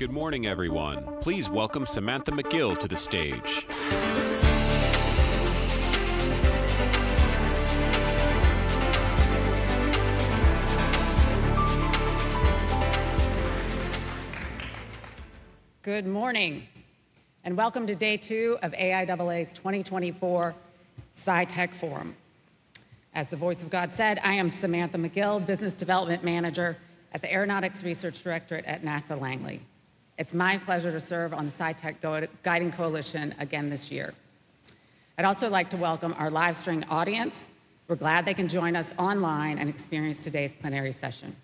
Good morning, everyone. Please welcome Samantha McGill to the stage. Good morning, and welcome to day two of AIAA's 2024 SciTech Forum. As the voice of God said, I am Samantha McGill, Business Development Manager at the Aeronautics Research Directorate at NASA Langley. It's my pleasure to serve on the SciTech Guiding Coalition again this year. I'd also like to welcome our live stream audience. We're glad they can join us online and experience today's plenary session.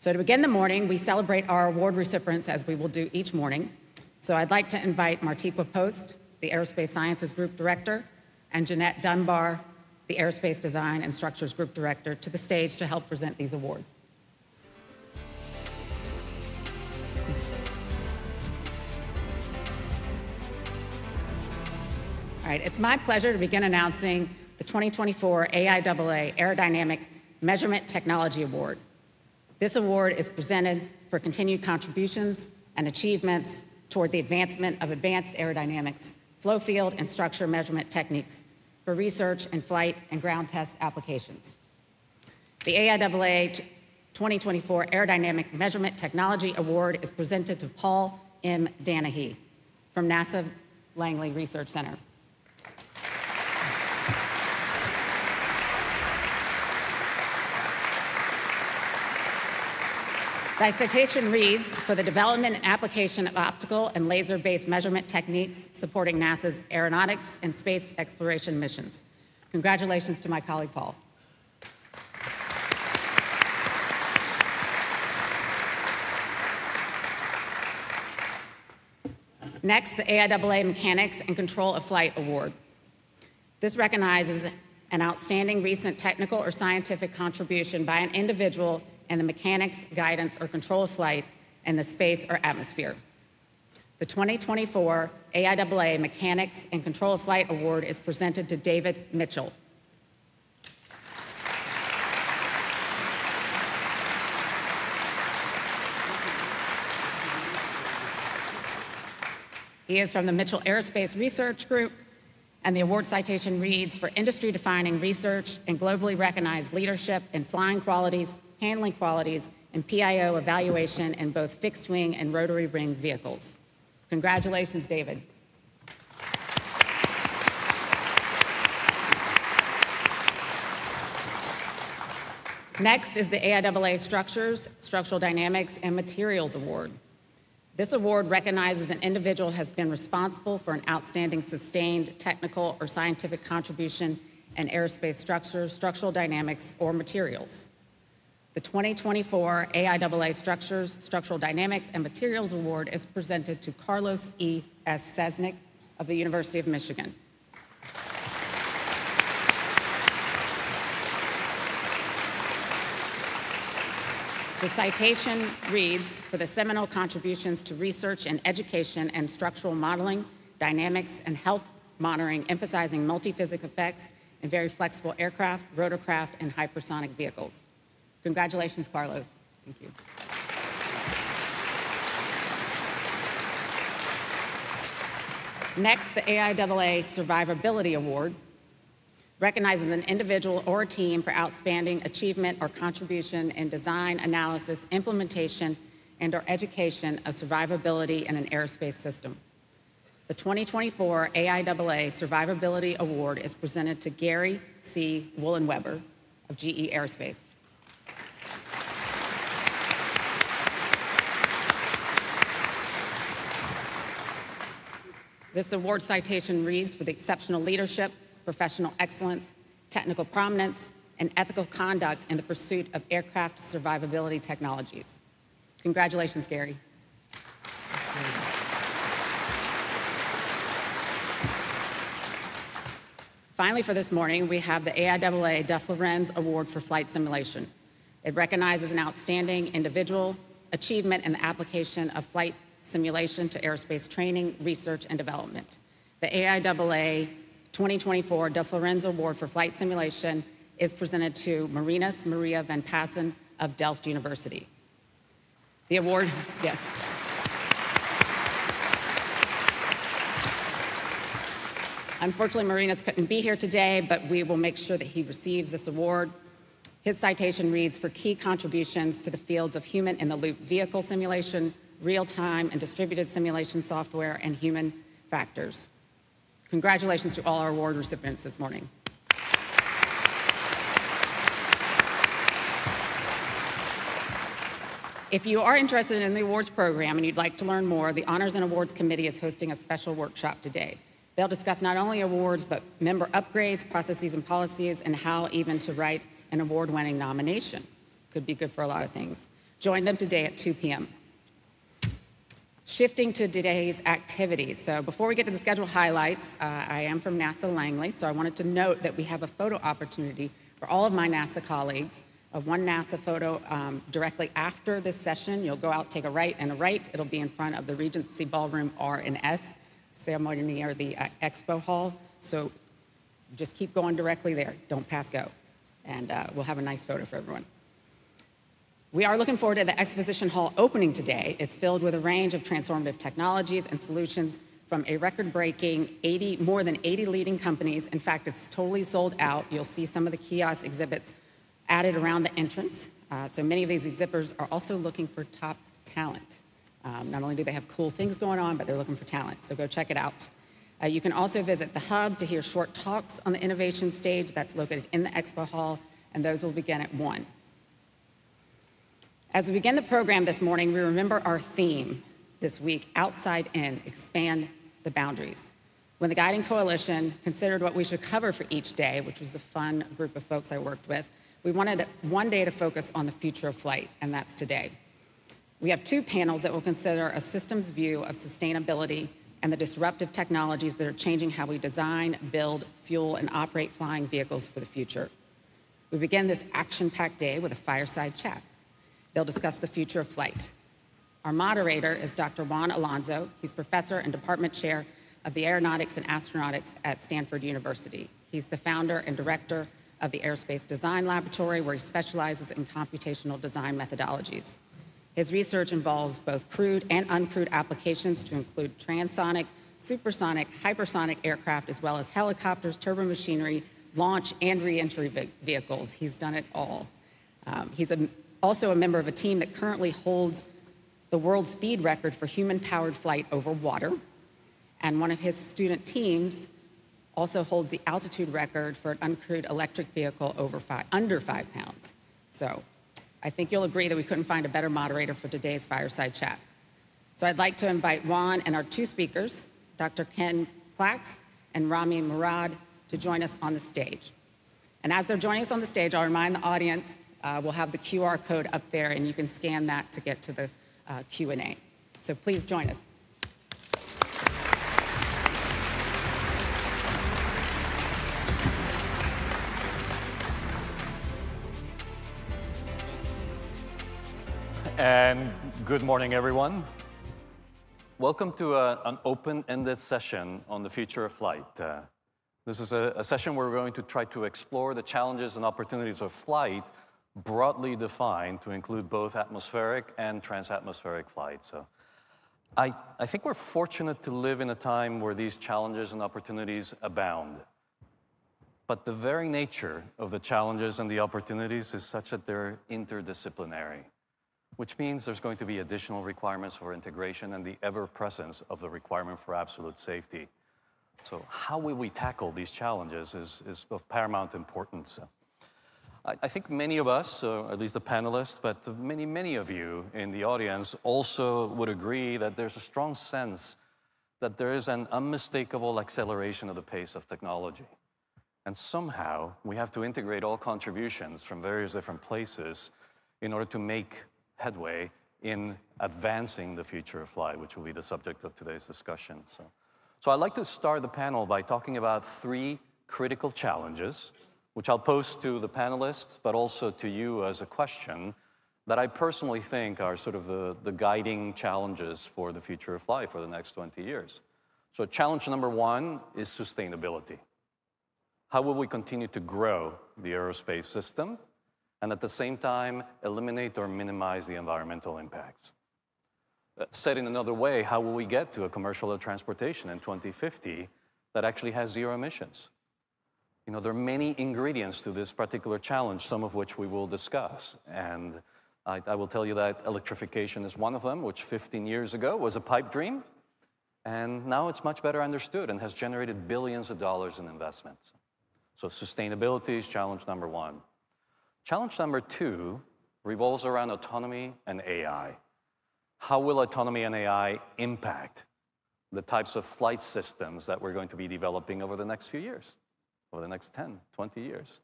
So to begin the morning, we celebrate our award recipients as we will do each morning. So I'd like to invite Martika Post, the Aerospace Sciences Group Director, and Jeanette Dunbar, the Aerospace Design and Structures Group Director, to the stage to help present these awards. All right, it's my pleasure to begin announcing the 2024 AIAA Aerodynamic Measurement Technology Award. This award is presented for continued contributions and achievements toward the advancement of advanced aerodynamics, flow field, and structure measurement techniques for research and flight and ground test applications. The AIAA 2024 Aerodynamic Measurement Technology Award is presented to Paul M. Danehy from NASA Langley Research Center. The citation reads, for the development and application of optical and laser-based measurement techniques supporting NASA's aeronautics and space exploration missions. Congratulations to my colleague, Paul. Next, the AIAA Mechanics and Control of Flight Award. This recognizes an outstanding recent technical or scientific contribution by an individual and the mechanics, guidance, or control of flight in the space or atmosphere. The 2024 AIAA Mechanics and Control of Flight Award is presented to David Mitchell. He is from the Mitchell Aerospace Research Group, and the award citation reads for industry defining research and globally recognized leadership in flying qualities handling qualities, and PIO evaluation in both fixed wing and rotary wing vehicles. Congratulations, David. Next is the AIAA Structures, Structural Dynamics, and Materials Award. This award recognizes an individual has been responsible for an outstanding sustained technical or scientific contribution in aerospace structures, structural dynamics, or materials. The 2024 AIAA Structures, Structural Dynamics, and Materials Award is presented to Carlos E. S. Cesnik of the University of Michigan. The citation reads, for the seminal contributions to research and education and structural modeling, dynamics, and health monitoring, emphasizing multi-physics effects in very flexible aircraft, rotorcraft, and hypersonic vehicles. Congratulations, Carlos. Thank you. Next, the AIAA Survivability Award recognizes an individual or a team for outstanding achievement or contribution in design, analysis, implementation, and or education of survivability in an aerospace system. The 2024 AIAA Survivability Award is presented to Gary C. Wollenweber of GE Aerospace. This award citation reads the exceptional leadership, professional excellence, technical prominence, and ethical conduct in the pursuit of aircraft survivability technologies. Congratulations, Gary. Finally, for this morning, we have the AIAA de Florez Award for Flight Simulation. It recognizes an outstanding individual achievement in the application of flight simulation to aerospace training, research, and development. The AIAA 2024 de Florez Award for Flight Simulation is presented to Marinus Maria Van Paassen of Delft University. The award, yes. Unfortunately, Marinus couldn't be here today, but we will make sure that he receives this award. His citation reads for key contributions to the fields of human in the loop vehicle simulation, real time and distributed simulation software, and human factors. Congratulations to all our award recipients this morning. If you are interested in the awards program and you'd like to learn more, the Honors and Awards Committee is hosting a special workshop today. They'll discuss not only awards, but member upgrades, processes, and policies, and how even to write an award winning nomination. Could be good for a lot of things. Join them today at 2 p.m. Shifting to today's activities. So before we get to the schedule highlights, uh, I am from NASA Langley, so I wanted to note that we have a photo opportunity for all of my NASA colleagues. A one NASA photo um, directly after this session. You'll go out, take a right and a right. It'll be in front of the Regency Ballroom R and S ceremony near the uh, expo hall. So just keep going directly there. Don't pass go. And uh, we'll have a nice photo for everyone. We are looking forward to the exposition hall opening today. It's filled with a range of transformative technologies and solutions from a record-breaking 80, more than 80 leading companies. In fact, it's totally sold out. You'll see some of the kiosk exhibits added around the entrance. Uh, so many of these exhibitors are also looking for top talent. Um, not only do they have cool things going on, but they're looking for talent. So go check it out. Uh, you can also visit the hub to hear short talks on the innovation stage that's located in the expo hall, and those will begin at 1. As we begin the program this morning, we remember our theme this week outside in, expand the boundaries. When the Guiding Coalition considered what we should cover for each day, which was a fun group of folks I worked with, we wanted one day to focus on the future of flight, and that's today. We have two panels that will consider a systems view of sustainability and the disruptive technologies that are changing how we design, build, fuel, and operate flying vehicles for the future. We begin this action packed day with a fireside chat. They'll discuss the future of flight. Our moderator is Dr. Juan Alonso. He's professor and department chair of the Aeronautics and Astronautics at Stanford University. He's the founder and director of the Aerospace Design Laboratory, where he specializes in computational design methodologies. His research involves both crewed and uncrewed applications to include transonic, supersonic, hypersonic aircraft, as well as helicopters, turbomachinery, launch, and reentry vehicles. He's done it all. Um, he's a, also a member of a team that currently holds the world speed record for human powered flight over water. And one of his student teams also holds the altitude record for an uncrewed electric vehicle over five, under five pounds. So I think you'll agree that we couldn't find a better moderator for today's fireside chat. So I'd like to invite Juan and our two speakers, Dr. Ken Plaks and Rami Murad, to join us on the stage. And as they're joining us on the stage, I'll remind the audience uh, we'll have the QR code up there, and you can scan that to get to the uh, Q&A. So please join us. And good morning, everyone. Welcome to a, an open-ended session on the future of flight. Uh, this is a, a, session where we're going to try to explore the challenges and opportunities of flight, broadly defined to include both atmospheric and transatmospheric flight. So I, I think we're fortunate to live in a time where these challenges and opportunities abound. But the very nature of the challenges and the opportunities is such that they're interdisciplinary which means there's going to be additional requirements for integration and the ever presence of the requirement for absolute safety. So how will we tackle these challenges is, is of paramount importance. I, think many of us, or at least the panelists, but many, many of you in the audience also would agree that there's a strong sense that there is an unmistakable acceleration of the pace of technology. And somehow we have to integrate all contributions from various different places in order to make headway in advancing the future of flight, which will be the subject of today's discussion. So, so I'd like to start the panel by talking about three critical challenges, which I'll pose to the panelists, but also to you as a question that I personally think are sort of the, the guiding challenges for the future of flight for the next 20 years. So challenge number one is sustainability. How will we continue to grow the aerospace system and at the same time eliminate or minimize the environmental impacts. Uh, said in another way, how will we get to a commercial transportation in 2050 that actually has zero emissions? You know, there are many ingredients to this particular challenge, some of which we will discuss. And I, I, will tell you that electrification is one of them, which 15 years ago was a pipe dream. And now it's much better understood and has generated billions of dollars in investments. So sustainability is challenge number one. Challenge number two revolves around autonomy and AI. How will autonomy and AI impact the types of flight systems that we're going to be developing over the next few years, over the next 10, 20 years?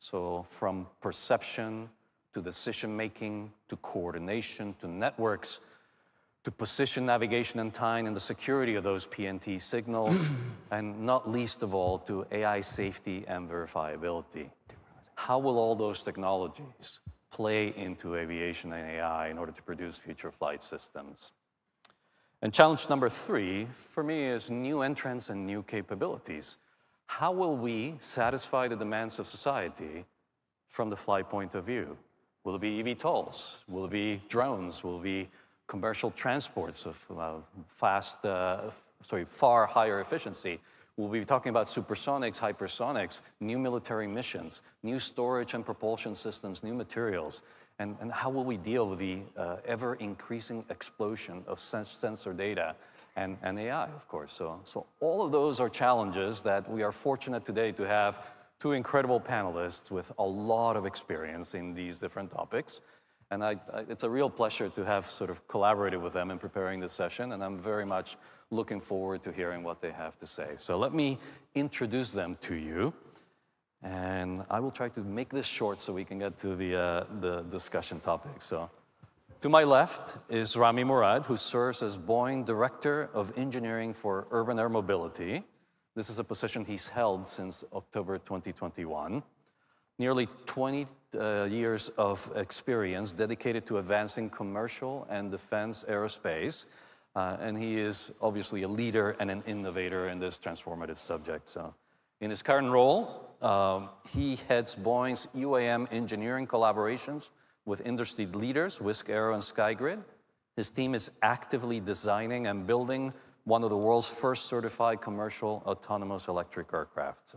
So from perception to decision making to coordination to networks to position navigation and time and the security of those PNT signals, and not least of all to AI safety and verifiability. How will all those technologies play into aviation and AI in order to produce future flight systems? And challenge number three for me is new entrants and new capabilities. How will we satisfy the demands of society from the flight point of view? Will it be eVTOLs? Will it be drones? Will it be commercial transports of uh, fast, uh, sorry, far higher efficiency? We'll be talking about supersonics, hypersonics, new military missions, new storage and propulsion systems, new materials, and, and how will we deal with the uh, ever increasing explosion of sens sensor data and, and AI, of course. So, so all of those are challenges that we are fortunate today to have two incredible panelists with a lot of experience in these different topics. And I, I, it's a real pleasure to have sort of collaborated with them in preparing this session, and I'm very much looking forward to hearing what they have to say. So let me introduce them to you, and I will try to make this short so we can get to the, uh, the discussion topic. So to my left is Rami Murad, who serves as Boeing Director of Engineering for Urban Air Mobility. This is a position he's held since October 2021 nearly 20 uh, years of experience dedicated to advancing commercial and defense aerospace. Uh, and he is obviously a leader and an innovator in this transformative subject. So, in his current role, um, he heads Boeing's UAM engineering collaborations with industry leaders, Wisk Aero and SkyGrid. His team is actively designing and building one of the world's first certified commercial autonomous electric aircraft.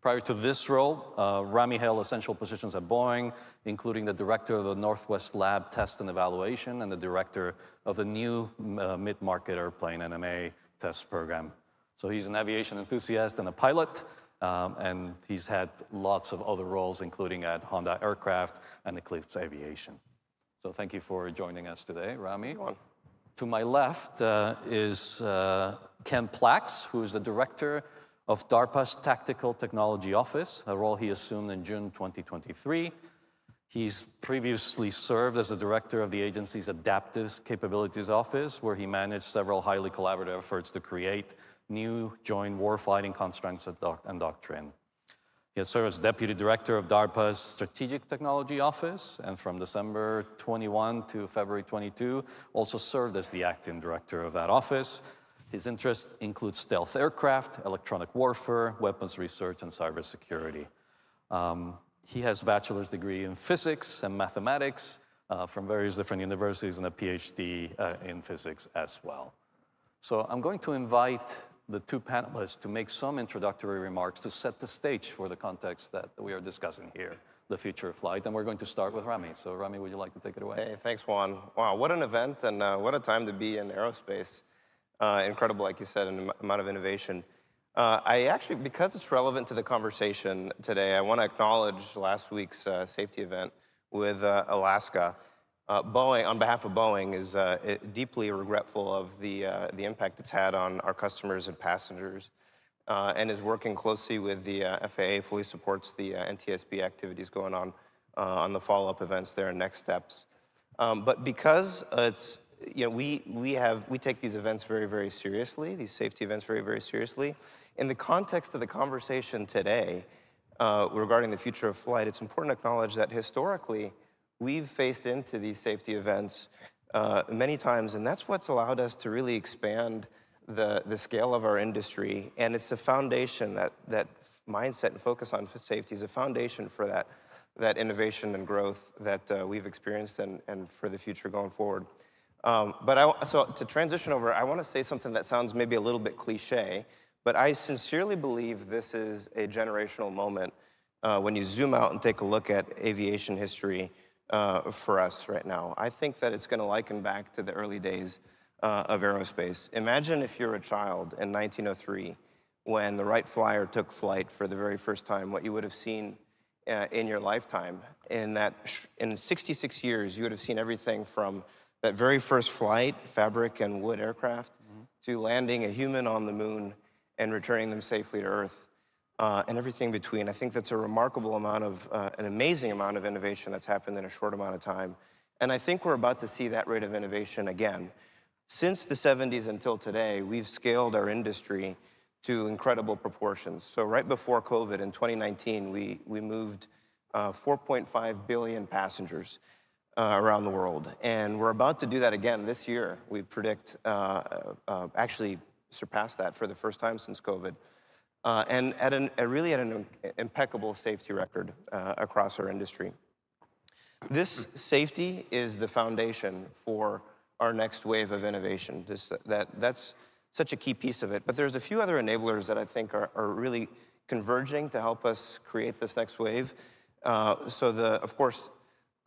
Prior to this role, uh, Rami held essential positions at Boeing, including the director of the Northwest Lab Test and Evaluation and the director of the new uh, mid-market airplane NMA test program. So he's an aviation enthusiast and a pilot, um, and he's had lots of other roles, including at Honda Aircraft and Eclipse Aviation. So thank you for joining us today, Rami. To my left uh, is uh, Ken Plaks, who is the director of DARPA's Tactical Technology Office, a role he assumed in June 2023. He's previously served as the director of the agency's Adaptive Capabilities Office, where he managed several highly collaborative efforts to create new joint warfighting constructs and doctrine. He has served as deputy director of DARPA's Strategic Technology Office, and from December 21 to February 22, also served as the acting director of that office, his interests include stealth aircraft, electronic warfare, weapons research, and cybersecurity. Um, he has a bachelor's degree in physics and mathematics uh, from various different universities and a PhD uh, in physics as well. So I'm going to invite the two panelists to make some introductory remarks to set the stage for the context that we are discussing here, the future of flight. And we're going to start with Rami. So Rami, would you like to take it away? Hey, thanks, Juan. Wow, what an event and uh, what a time to be in aerospace. Uh, incredible, like you said, an amount of innovation. Uh, I actually, because it's relevant to the conversation today, I want to acknowledge last week's uh, safety event with uh, Alaska. Uh, Boeing, on behalf of Boeing, is uh, deeply regretful of the, the impact it's had on our customers and passengers, and is working closely with the FAA, fully supports the NTSB activities going on on the follow-up events there and next steps. Um, but because it's you know, we, we, have, we take these events very, very seriously, these safety events very, very seriously. In the context of the conversation today uh, regarding the future of flight, it's important to acknowledge that historically, we've faced into these safety events uh, many times, and that's what's allowed us to really expand the, the scale of our industry. And it's a foundation, that, that mindset and focus on safety is a foundation for that, that innovation and growth that uh, we've experienced and, and for the future going forward. Um, but I, so to transition over, I want to say something that sounds maybe a little bit cliche, but I sincerely believe this is a generational moment uh, when you zoom out and take a look at aviation history uh, for us right now. I think that it's going to liken back to the early days uh, of aerospace. Imagine if you're a child in 1903 when the Wright Flyer took flight for the very first time, what you would have seen uh, in your lifetime. In that, in 66 years, you would have seen everything from that very first flight, fabric and wood aircraft, mm-hmm. to landing a human on the moon and returning them safely to Earth, uh, and everything between. I think that's a remarkable amount of, uh, an amazing amount of innovation that's happened in a short amount of time. And I think we're about to see that rate of innovation again. Since the 70s until today, we've scaled our industry to incredible proportions. So right before COVID in 2019, we, we moved uh, 4.5 billion passengers uh, around the world. And we're about to do that again this year. We predict uh, uh actually surpass that for the first time since COVID. Uh, and at an, really at an impeccable safety record uh, across our industry. This safety is the foundation for our next wave of innovation. This, that, that's such a key piece of it. But there's a few other enablers that I think are, are really converging to help us create this next wave. Uh, so the, of course,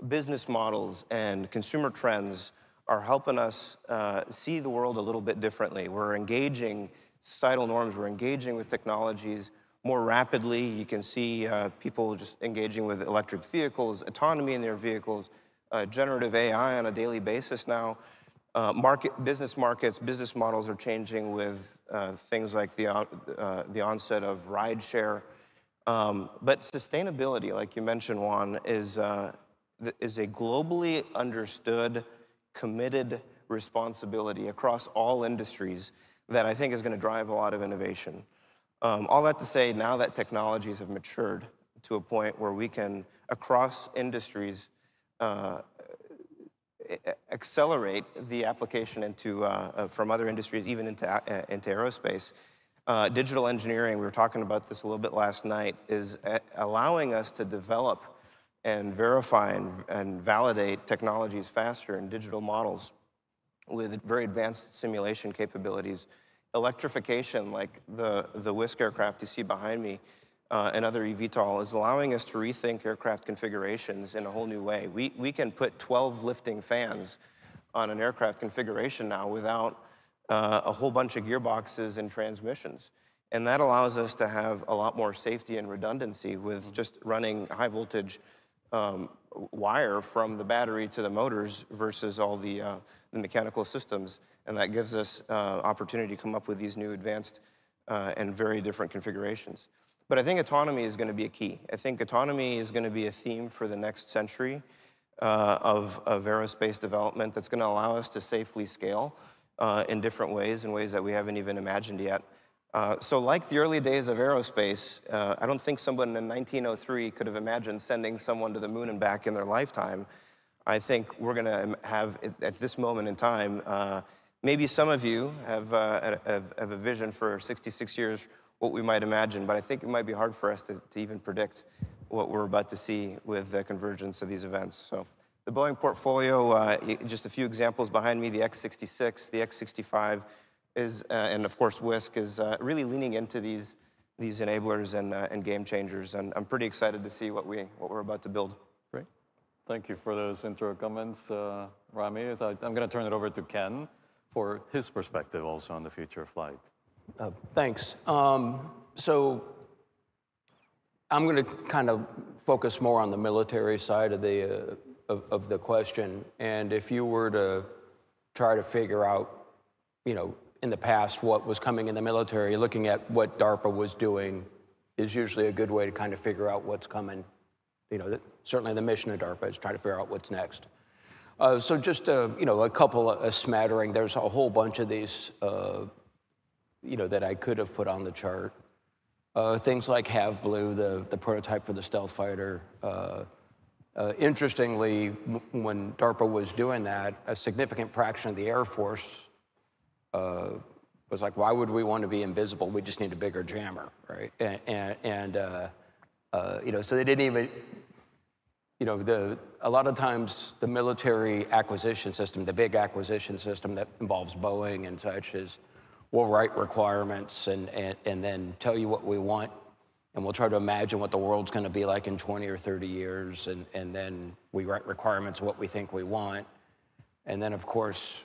business models and consumer trends are helping us uh, see the world a little bit differently. We're engaging societal norms, we're engaging with technologies more rapidly. You can see uh, people just engaging with electric vehicles, autonomy in their vehicles, uh, generative AI on a daily basis now. Uh, market, business markets, business models are changing with uh, things like the, uh, the onset of rideshare. Um, but sustainability, like you mentioned, Juan, is, uh, is a globally understood, committed responsibility across all industries that I think is going to drive a lot of innovation. Um, all that to say, now that technologies have matured to a point where we can, across industries, uh, accelerate the application into, uh, uh, from other industries, even into, uh, into aerospace. Uh, digital engineering, we were talking about this a little bit last night, is allowing us to develop and verify and, and validate technologies faster in digital models with very advanced simulation capabilities. Electrification, like the, the Wisk aircraft you see behind me, uh, and other eVTOL is allowing us to rethink aircraft configurations in a whole new way. We, we can put 12 lifting fans on an aircraft configuration now without uh, a whole bunch of gearboxes and transmissions. And that allows us to have a lot more safety and redundancy with just running high voltage um, wire from the battery to the motors versus all the, uh, the mechanical systems. And that gives us uh, opportunity to come up with these new advanced uh, and very different configurations. But I think autonomy is going to be a key. I think autonomy is going to be a theme for the next century uh, of, of aerospace development that's going to allow us to safely scale uh, in different ways, in ways that we haven't even imagined yet. Uh, so like the early days of aerospace, uh, I don't think someone in 1903 could have imagined sending someone to the moon and back in their lifetime. I think we're going to have, at this moment in time, uh, maybe some of you have, uh, have, have a vision for 66 years what we might imagine, but I think it might be hard for us to, to even predict what we're about to see with the convergence of these events. So the Boeing portfolio, uh, just a few examples behind me, the X66, the X65 is, uh, and of course Wisk is uh, really leaning into these, these enablers and, uh, and game changers, and I'm pretty excited to see what, we, what we're about to build. Thank you for those intro comments, uh, Rami. So I'm going to turn it over to Ken for his perspective also on the future of flight. Uh, thanks. Um, so I'm going to kind of focus more on the military side of the, uh, of, of, the question. And if you were to try to figure out, you know, in the past what was coming in the military, looking at what DARPA was doing is usually a good way to kind of figure out what's coming. You know, certainly the mission of DARPA is trying to figure out what's next. Uh, so just, uh, you know, a couple, a smattering, there's a whole bunch of these uh, you know, that I could have put on the chart. Uh, things like Have Blue, the, the prototype for the stealth fighter. Uh, uh, interestingly, when DARPA was doing that, a significant fraction of the Air Force was like, why would we want to be invisible? We just need a bigger jammer, right? And, and, and uh, you know, so they didn't even, you know, the, a lot of times the military acquisition system, the big acquisition system that involves Boeing and such is we'll write requirements and, and, and then tell you what we want. And we'll try to imagine what the world's going to be like in 20 or 30 years. And, and then we write requirements what we think we want. And then, of course,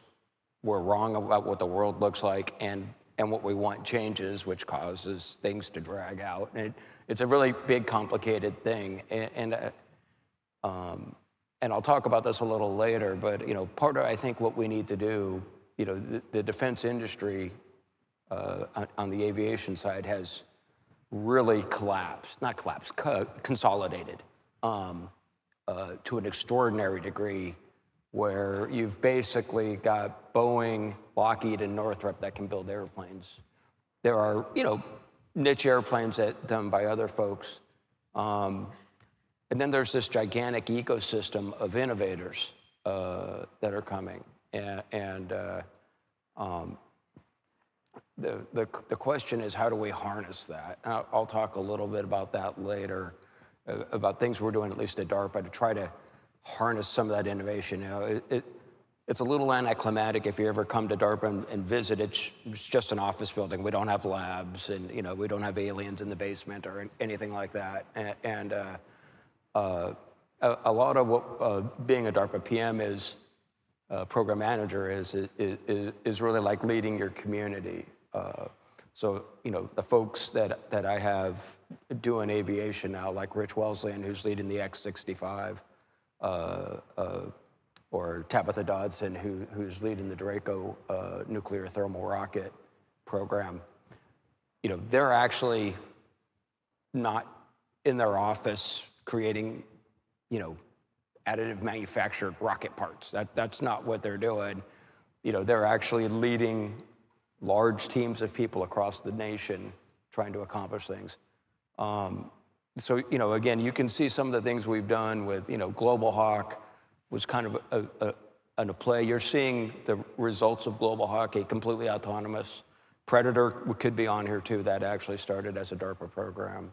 we're wrong about what the world looks like and, and what we want changes, which causes things to drag out. And it, it's a really big, complicated thing. And, and uh, um, and I'll talk about this a little later, but you know, part of I think what we need to do, you know, the, the defense industry uh, on, on, the aviation side has really collapsed, not collapsed, co consolidated um, uh, to an extraordinary degree, where you've basically got Boeing, Lockheed, and Northrop that can build airplanes. There are, you know, niche airplanes that done by other folks. Um, and then there's this gigantic ecosystem of innovators uh, that are coming. And, and uh, um, the, the, the, question is, how do we harness that? I'll, I'll, talk a little bit about that later, uh, about things we're doing, at least at DARPA, to try to harness some of that innovation. You know, it, it, it's a little anticlimactic if you ever come to DARPA and, and visit. It's, it's, just an office building. We don't have labs, and you know, we don't have aliens in the basement or anything like that. And, and uh, uh, a, a, lot of what uh, being a DARPA PM is, uh, program manager is, is, is really like leading your community. Uh, so, you know, the folks that, that I have doing aviation now, like Rich Wlezien, who's leading the X-65, uh, uh, Uh, uh, or Tabitha Dodson, who, who's leading the DRACO uh, nuclear thermal rocket program, you know, they're actually not in their office creating, you know, additive manufactured rocket parts. That, that's not what they're doing. You know, they're actually leading large teams of people across the nation trying to accomplish things. Um, so, you know, again, you can see some of the things we've done with, you know, Global Hawk was kind of a, a, a, play. You're seeing the results of Global Hawk, a completely autonomous. Predator could be on here too. That actually started as a DARPA program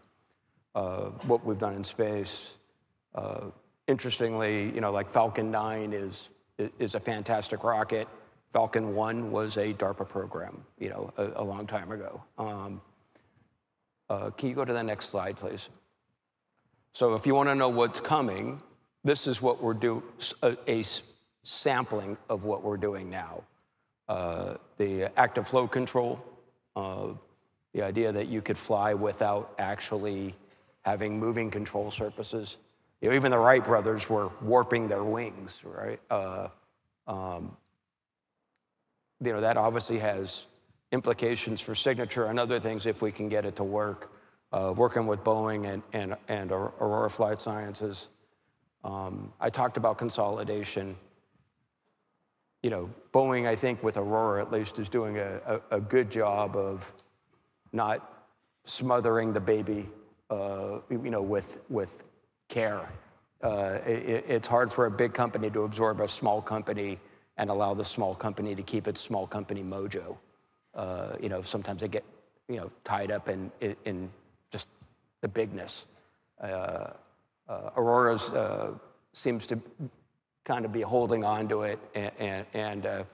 uh, what we've done in space. Uh, interestingly, you know, like Falcon 9 is, is a fantastic rocket. Falcon 1 was a DARPA program, you know, a, a long time ago. Um, uh, can you go to the next slide, please? So if you want to know what's coming, this is what we're doing, a, sampling of what we're doing now. Uh, the active flow control, uh, the idea that you could fly without actually having moving control surfaces. You know, even the Wright brothers were warping their wings, right? Uh, um, you know, that obviously has implications for signature and other things if we can get it to work. Uh, working with Boeing and, and, and Aurora Flight Sciences. Um, I talked about consolidation. You know, Boeing, I think, with Aurora at least, is doing a, a, a good job of not smothering the baby uh, you know, with, with care. Uh, it, it's hard for a big company to absorb a small company and allow the small company to keep its small company mojo. Uh, you know, sometimes they get, you know, tied up in, in just the bigness. Uh, uh, Aurora's uh, seems to kind of be holding on to it and, and, and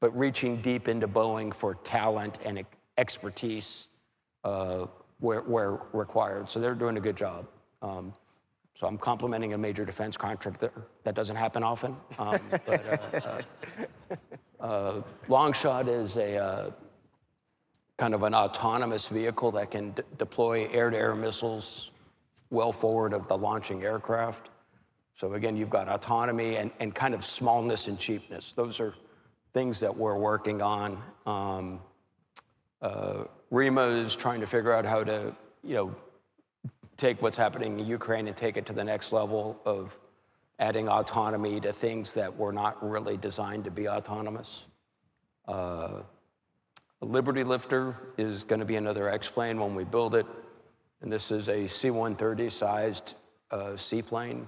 but reaching deep into Boeing for talent and expertise where, where required. So they're doing a good job. Um, so I'm complimenting a major defense contractor. That doesn't happen often. Um, but uh, uh, uh, Longshot is a uh, kind of an autonomous vehicle that can deploy air-to-air missiles well forward of the launching aircraft. So again, you've got autonomy and, and kind of smallness and cheapness. Those are things that we're working on. Um, uh, REMA is trying to figure out how to, you know, take what's happening in Ukraine and take it to the next level of adding autonomy to things that were not really designed to be autonomous. Uh, a Liberty Lifter is going to be another X-plane when we build it. And this is a C-130 sized uh, seaplane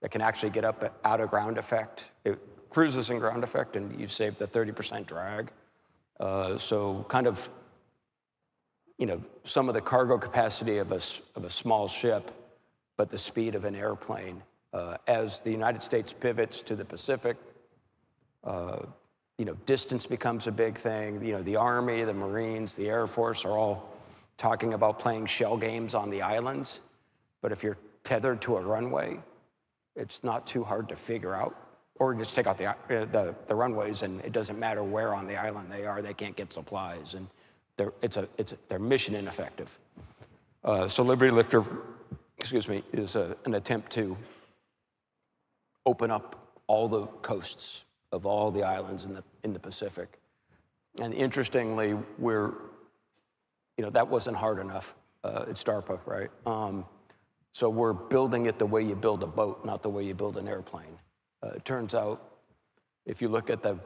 that can actually get up out of ground effect. It cruises in ground effect and you save the 30% drag. Uh, so kind of you know, some of the cargo capacity of a, of a small ship, but the speed of an airplane. Uh, as the United States pivots to the Pacific, uh, you know, distance becomes a big thing. You know, the Army, the Marines, the Air Force are all talking about playing shell games on the islands. But if you're tethered to a runway, it's not too hard to figure out. Or just take out the, uh, the, the runways, and it doesn't matter where on the island they are, they can't get supplies. And they're, it's a, it's a, they're mission ineffective. Uh, so Liberty Lifter, excuse me, is a, an attempt to open up all the coasts of all the islands in the, in the Pacific. And interestingly, we're, you know, that wasn't hard enough uh, at DARPA, right? Um, so we're building it the way you build a boat, not the way you build an airplane. Uh, it turns out, if you look at the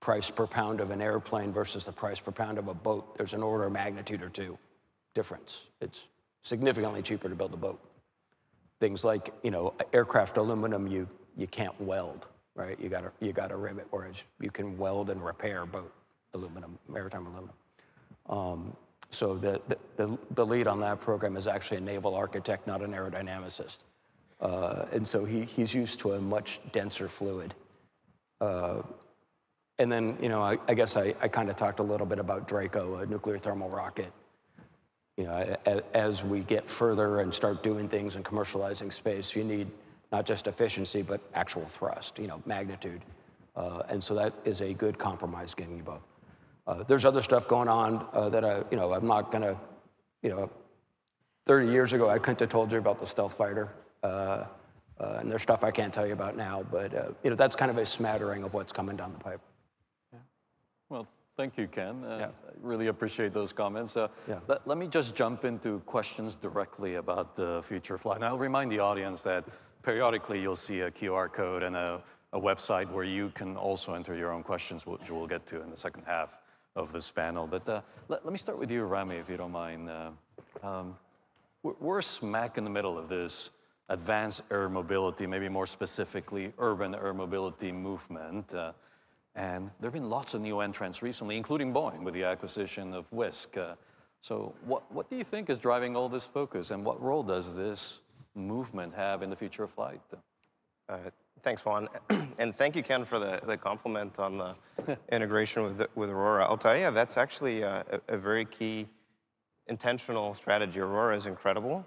price per pound of an airplane versus the price per pound of a boat, there's an order of magnitude or two difference. It's significantly cheaper to build a boat. Things like, you know, aircraft aluminum, you, you can't weld right? You got a, you got a rivet, whereas you can weld and repair boat aluminum, maritime aluminum. Um, so the, the, the, lead on that program is actually a naval architect, not an aerodynamicist. Uh, and so he, he's used to a much denser fluid. Uh, and then, you know, I, I guess I, I kind of talked a little bit about Draco, a nuclear thermal rocket. You know, as, as we get further and start doing things and commercializing space, you need not just efficiency, but actual thrust, you know, magnitude. Uh, and so that is a good compromise getting you both. Uh, there's other stuff going on uh, that I, you know, I'm not gonna, you know, 30 years ago I couldn't have told you about the stealth fighter, uh, uh, and there's stuff I can't tell you about now, but uh, you know, that's kind of a smattering of what's coming down the pipe. Yeah. Well, thank you, Ken. Yeah. I really appreciate those comments. Yeah. Let, let me just jump into questions directly about the future flight. And I'll remind the audience that periodically you'll see a QR code and a, a website where you can also enter your own questions, which we'll get to in the second half of this panel. But uh, let, let, me start with you, Rami, if you don't mind. Uh, um, we're, smack in the middle of this advanced air mobility, maybe more specifically urban air mobility movement. Uh, and there have been lots of new entrants recently, including Boeing with the acquisition of Wisk. Uh, so what, what do you think is driving all this focus and what role does this movement have in the future of flight? Uh, thanks, Juan. and thank you, Ken, for the, the compliment on the integration with, with Aurora. I'll tell you, that's actually a, a, very key intentional strategy. Aurora is incredible.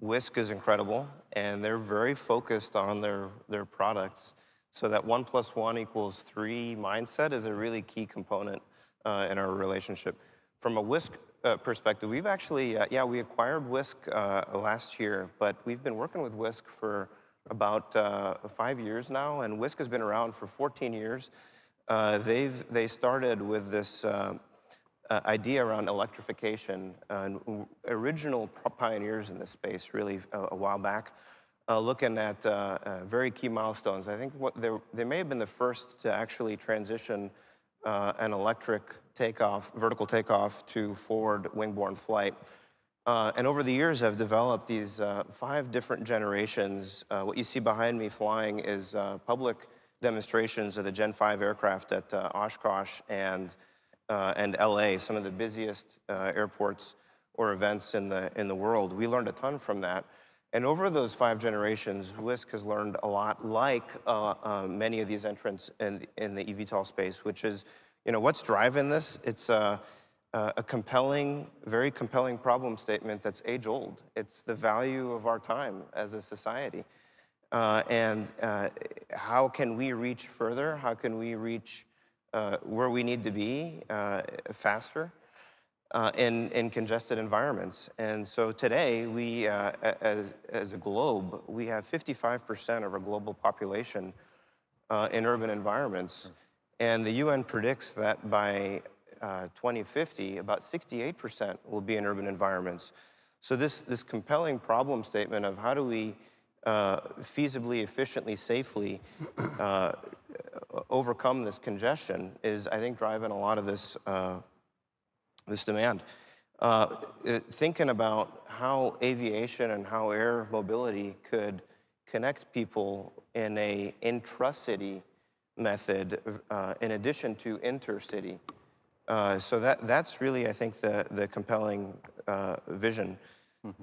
Wisk is incredible. And they're very focused on their, their products. So that one plus one equals three mindset is a really key component uh, in our relationship. From a Wisk uh, perspective, we've actually, uh, yeah, we acquired Wisk uh, last year, but we've been working with Wisk for about uh, five years now, and Wisk has been around for 14 years. Uh, they've, they started with this idea around electrification, and original pioneers in this space really a, a while back. looking at very key milestones. I think what they may have been the first to actually transition an electric takeoff, vertical takeoff to forward wingborne flight. Uh, and over the years, I've developed these uh, five different generations. Uh, what you see behind me flying is uh, public demonstrations of the Gen 5 aircraft at uh, Oshkosh and, uh, and LA, some of the busiest airports or events in the, in the world. We learned a ton from that. And over those five generations, Wisk has learned a lot, like many of these entrants in, in the eVTOL space, which is you know, what's driving this? It's a, a compelling, very compelling problem statement that's age old. It's the value of our time as a society. Uh, and uh, how can we reach further? How can we reach uh, where we need to be uh, faster uh, in, in congested environments? And so today, we, uh, as, as a globe, we have 55% of our global population in urban environments. And the UN predicts that by uh, 2050, about 68% will be in urban environments. So this, this compelling problem statement of how do we uh, feasibly, efficiently, safely uh, overcome this congestion is, I think, driving a lot of this, uh, this demand. Uh, thinking about how aviation and how air mobility could connect people in a intra-city method uh, in addition to intercity. Uh, so that, that's really, I think, the, the compelling uh, vision.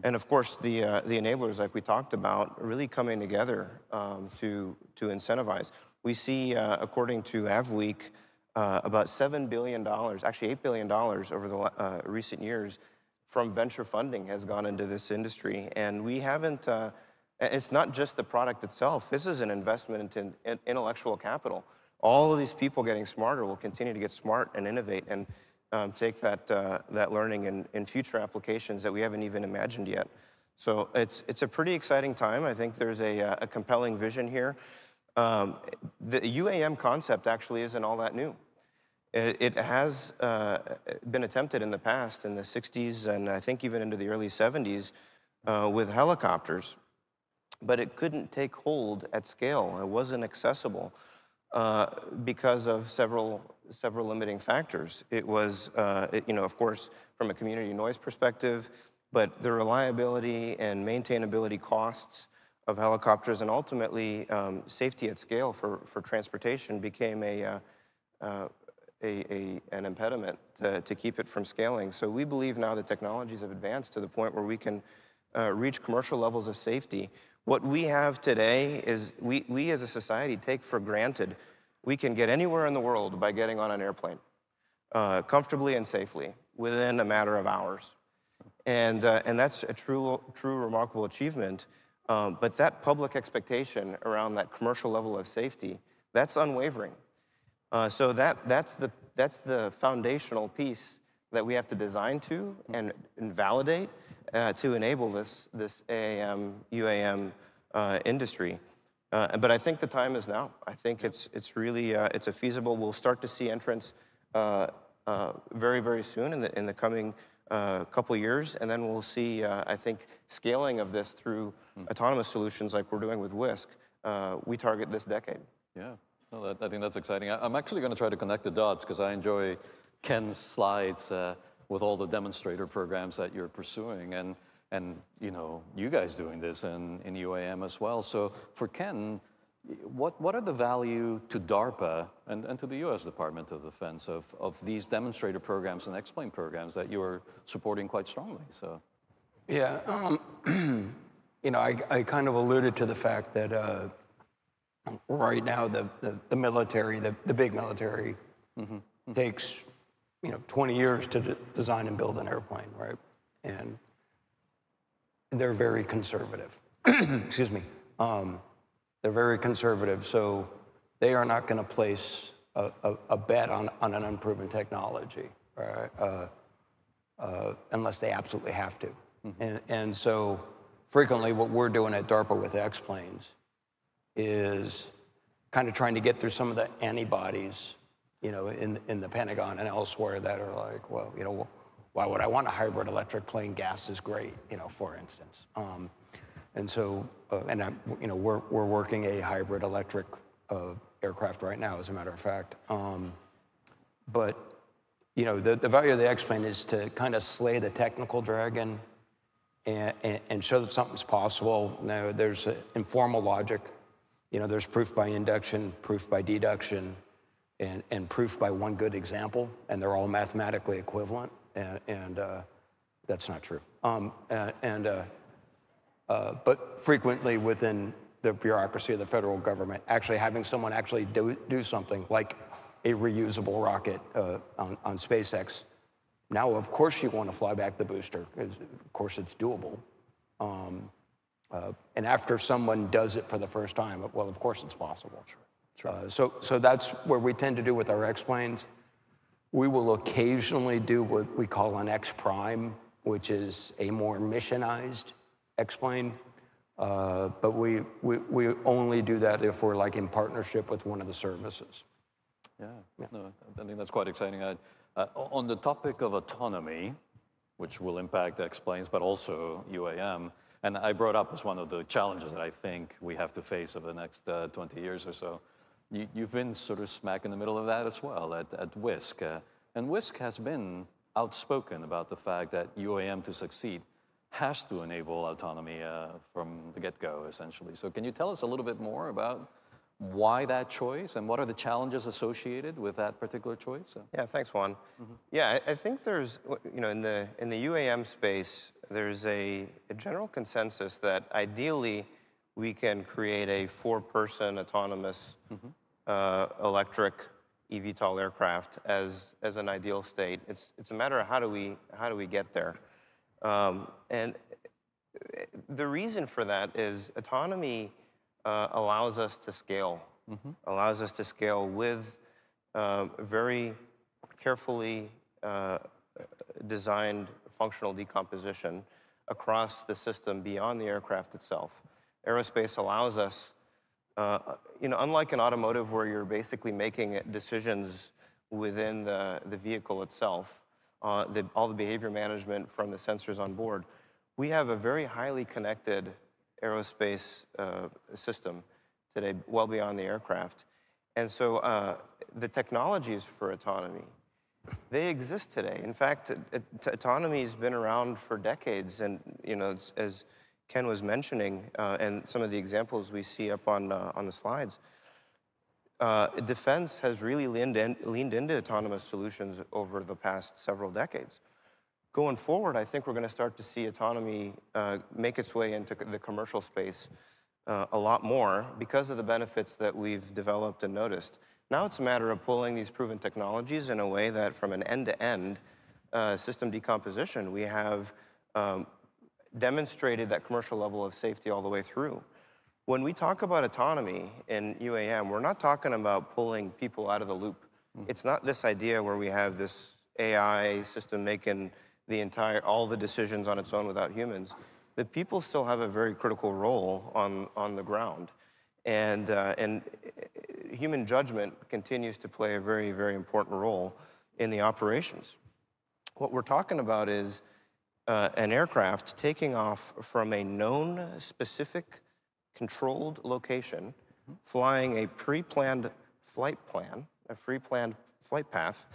And of course, the, uh, the enablers, like we talked about, really coming together um, to, to incentivize. We see, uh, according to AvWeek, uh, about $7 billion, actually $8 billion over the uh, recent years from venture funding has gone into this industry. And we haven't, uh, it's not just the product itself, this is an investment into intellectual capital. All of these people getting smarter will continue to get smart and innovate. And um, take that, uh, that learning in, in future applications that we haven't even imagined yet. So it's, it's a pretty exciting time. I think there's a, uh, a compelling vision here. Um, the UAM concept actually isn't all that new. It, it has uh, been attempted in the past, in the 60s and I think even into the early 70s, uh, with helicopters, but it couldn't take hold at scale. It wasn't accessible uh, because of several several limiting factors. It was, uh, it, you know, of course, from a community noise perspective, but the reliability and maintainability costs of helicopters and ultimately um, safety at scale for, for transportation became a, uh, uh, a, a, an impediment to, to, keep it from scaling. So we believe now the technologies have advanced to the point where we can uh, reach commercial levels of safety. What we have today is we, we as a society take for granted we can get anywhere in the world by getting on an airplane uh, comfortably and safely within a matter of hours. And, uh, and that's a true, true remarkable achievement. Um, but that public expectation around that commercial level of safety, that's unwavering. Uh, so that, that's, the, that's the foundational piece that we have to design to and, and validate uh, to enable this, this AAM, UAM uh, industry. Uh, but I think the time is now. I think it's, it's really, uh, it's a feasible, we'll start to see entrance uh, uh very, very soon in the, in the coming uh, couple years. And then we'll see, uh, I think, scaling of this through mm. autonomous solutions like we're doing with Wisk. we target this decade. Yeah, well, that, I think that's exciting. I, am actually going to try to connect the dots because I enjoy Ken's slides with all the demonstrator programs that you're pursuing. And and you know, you guys doing this in, in UAM as well. So for Ken, what, what are the value to DARPA and, and to the US Department of Defense of, of these demonstrator programs and explain programs that you are supporting quite strongly? So, Yeah, um, you know, I, I kind of alluded to the fact that uh, right now the, the, the, military, the, the big military, mm-hmm. Mm-hmm. takes, you know, 20 years to de- design and build an airplane, right? And they're very conservative. Excuse me. Um, they're very conservative, so they are not going to place a, a, a, bet on, on an unproven technology, right? Uh, uh, unless they absolutely have to. Mm-hmm. And, and so frequently what we're doing at DARPA with X-planes is kind of trying to get through some of the antibodies, you know, in, in the Pentagon and elsewhere that are like, well, you know, why would I want a hybrid electric plane? Gas is great, you know, for instance. Um, and so, uh, and I, you know, we're, we're working a hybrid electric uh, aircraft right now, as a matter of fact. Um, but, you know, the, the value of the X-plane is to kind of slay the technical dragon and, and, and show that something's possible. Now, there's informal logic. You know, there's proof by induction, proof by deduction, and, and proof by one good example, and they're all mathematically equivalent and, and uh, that's not true. Um, and, uh, uh, but frequently within the bureaucracy of the federal government, actually having someone actually do, do something like a reusable rocket uh, on, on SpaceX. Now, of course, you want to fly back the booster. Of course, it's doable. Um, uh, and after someone does it for the first time, well, of course, it's possible. Sure. Sure. Uh, so, so that's where we tend to do with our X-planes. We will occasionally do what we call an X prime, which is a more missionized X plane. Uh, but we, we, we only do that if we're like in partnership with one of the services. Yeah, yeah. No, I think that's quite exciting. Uh, on the topic of autonomy, which will impact X-planes, but also UAM, and I brought up as one of the challenges that I think we have to face over the next uh, 20 years or so, you, have been sort of smack in the middle of that as well at, at Wisk. Uh, and Wisk has been outspoken about the fact that UAM to succeed has to enable autonomy uh, from the get-go, essentially. So can you tell us a little bit more about why that choice and what are the challenges associated with that particular choice? So- Yeah, thanks, Juan. Yeah, I, I think there's, you know, in the in the UAM space, there's a, a general consensus that ideally we can create a four-person autonomous uh, electric eVTOL aircraft as as an ideal state. It's it's a matter of how do we how do we get there, um, and the reason for that is autonomy uh, allows us to scale, allows us to scale with uh, very carefully uh, designed functional decomposition across the system beyond the aircraft itself. Aerospace allows us, uh, you know, unlike an automotive where you're basically making decisions within the, the vehicle itself, uh, the, all the behavior management from the sensors on board, we have a very highly connected aerospace uh, system today, well beyond the aircraft. And so uh, the technologies for autonomy, they exist today. In fact, autonomy has been around for decades, and you know, as Ken was mentioning, uh, and some of the examples we see up on uh, on the slides, uh, defense has really leaned, in, leaned into autonomous solutions over the past several decades. Going forward, I think we're going to start to see autonomy uh, make its way into the commercial space uh, a lot more because of the benefits that we've developed and noticed. Now it's a matter of pulling these proven technologies in a way that, from an end-to-end uh, system decomposition, we have um, demonstrated that commercial level of safety all the way through. When we talk about autonomy in UAM, we're not talking about pulling people out of the loop. It's not this idea where we have this AI system making the entire all the decisions on its own without humans. The people still have a very critical role on on the ground, and uh, and uh, human judgment continues to play a very very important role in the operations. What we're talking about is uh, an aircraft taking off from a known specific controlled location, flying a pre-planned flight plan, a pre-planned flight path,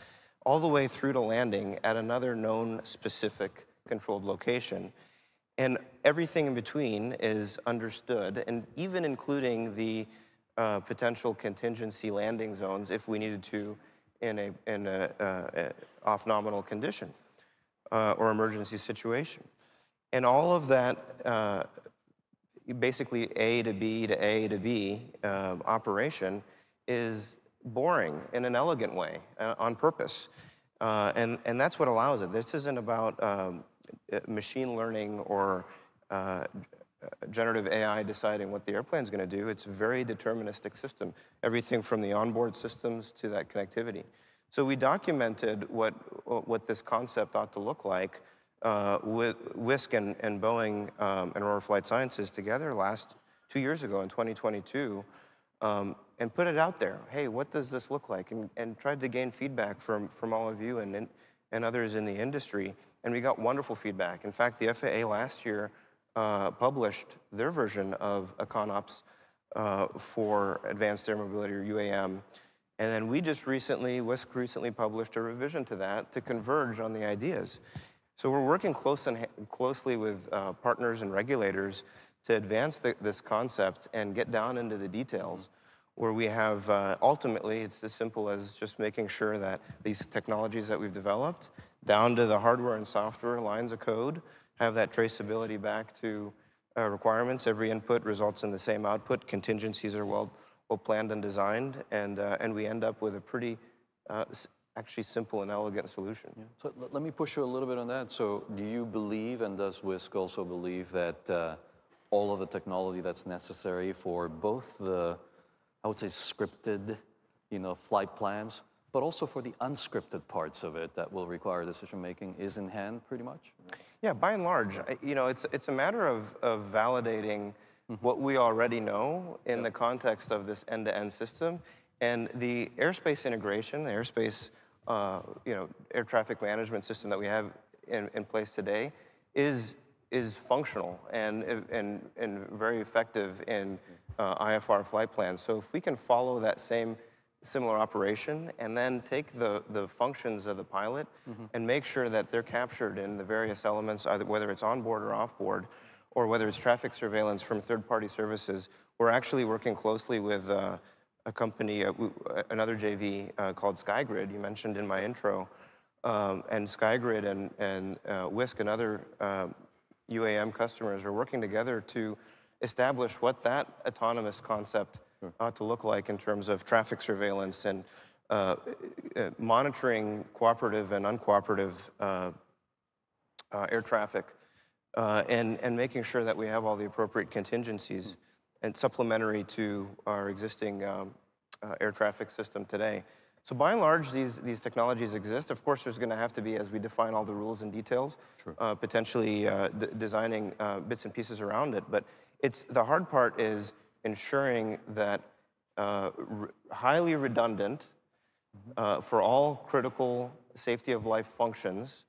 all the way through to landing at another known specific controlled location. And everything in between is understood, and even including the uh, potential contingency landing zones if we needed to in a, in a, uh, off nominal condition uh, or emergency situation. And all of that, uh, basically A to B to A to B uh, operation, is boring in an elegant way uh, on purpose. Uh, and, and that's what allows it. This isn't about um, machine learning or generative AI deciding what the airplane's going to do. It's a very deterministic system, everything from the onboard systems to that connectivity. So we documented what, what this concept ought to look like uh, with Wisk and, and Boeing um, and Aurora Flight Sciences together last two years ago in 2022 um, and put it out there. Hey, what does this look like? And, and tried to gain feedback from, from all of you and, and, and others in the industry. And we got wonderful feedback. In fact, the FAA last year uh, published their version of EconOps uh, for Advanced Air Mobility or UAM. And then we just recently, Wisk recently published a revision to that to converge on the ideas. So we're working close and, closely with uh, partners and regulators to advance the, this concept and get down into the details where we have, uh, ultimately, it's as simple as just making sure that these technologies that we've developed, down to the hardware and software lines of code, have that traceability back to uh, requirements. Every input results in the same output. Contingencies are well, planned and designed, and, uh, and we end up with a pretty, uh, s- actually simple and elegant solution. So l- let me push you a little bit on that. So do you believe, and does Wisk also believe that uh, all of the technology that's necessary for both the, I would say, scripted, you know, flight plans, but also for the unscripted parts of it that will require decision making is in hand, pretty much? Yeah, by and large, you know, it's, it's a matter of, of validating what we already know in the context of this end-to-end system. And the airspace integration, the airspace, uh, you know, air traffic management system that we have in, in place today is, is functional and, and, and very effective in uh, IFR flight plans. So if we can follow that same similar operation and then take the, the functions of the pilot and make sure that they're captured in the various elements, either whether it's on board or off board, or whether it's traffic surveillance from third party services, we're actually working closely with uh, a company, uh, another JV uh, called SkyGrid, you mentioned in my intro. Um, and SkyGrid and, and uh, Wisk and other UAM um, customers are working together to establish what that autonomous concept ought to look like in terms of traffic surveillance and uh, uh, monitoring cooperative and uncooperative uh, air traffic and, and making sure that we have all the appropriate contingencies and supplementary to our existing um, air traffic system today. So by and large, these, these technologies exist. Of course, there's going to have to be, as we define all the rules and details, uh, potentially uh, designing uh, bits and pieces around it. But it's, the hard part is ensuring that re highly redundant uh, for all critical safety of life functions,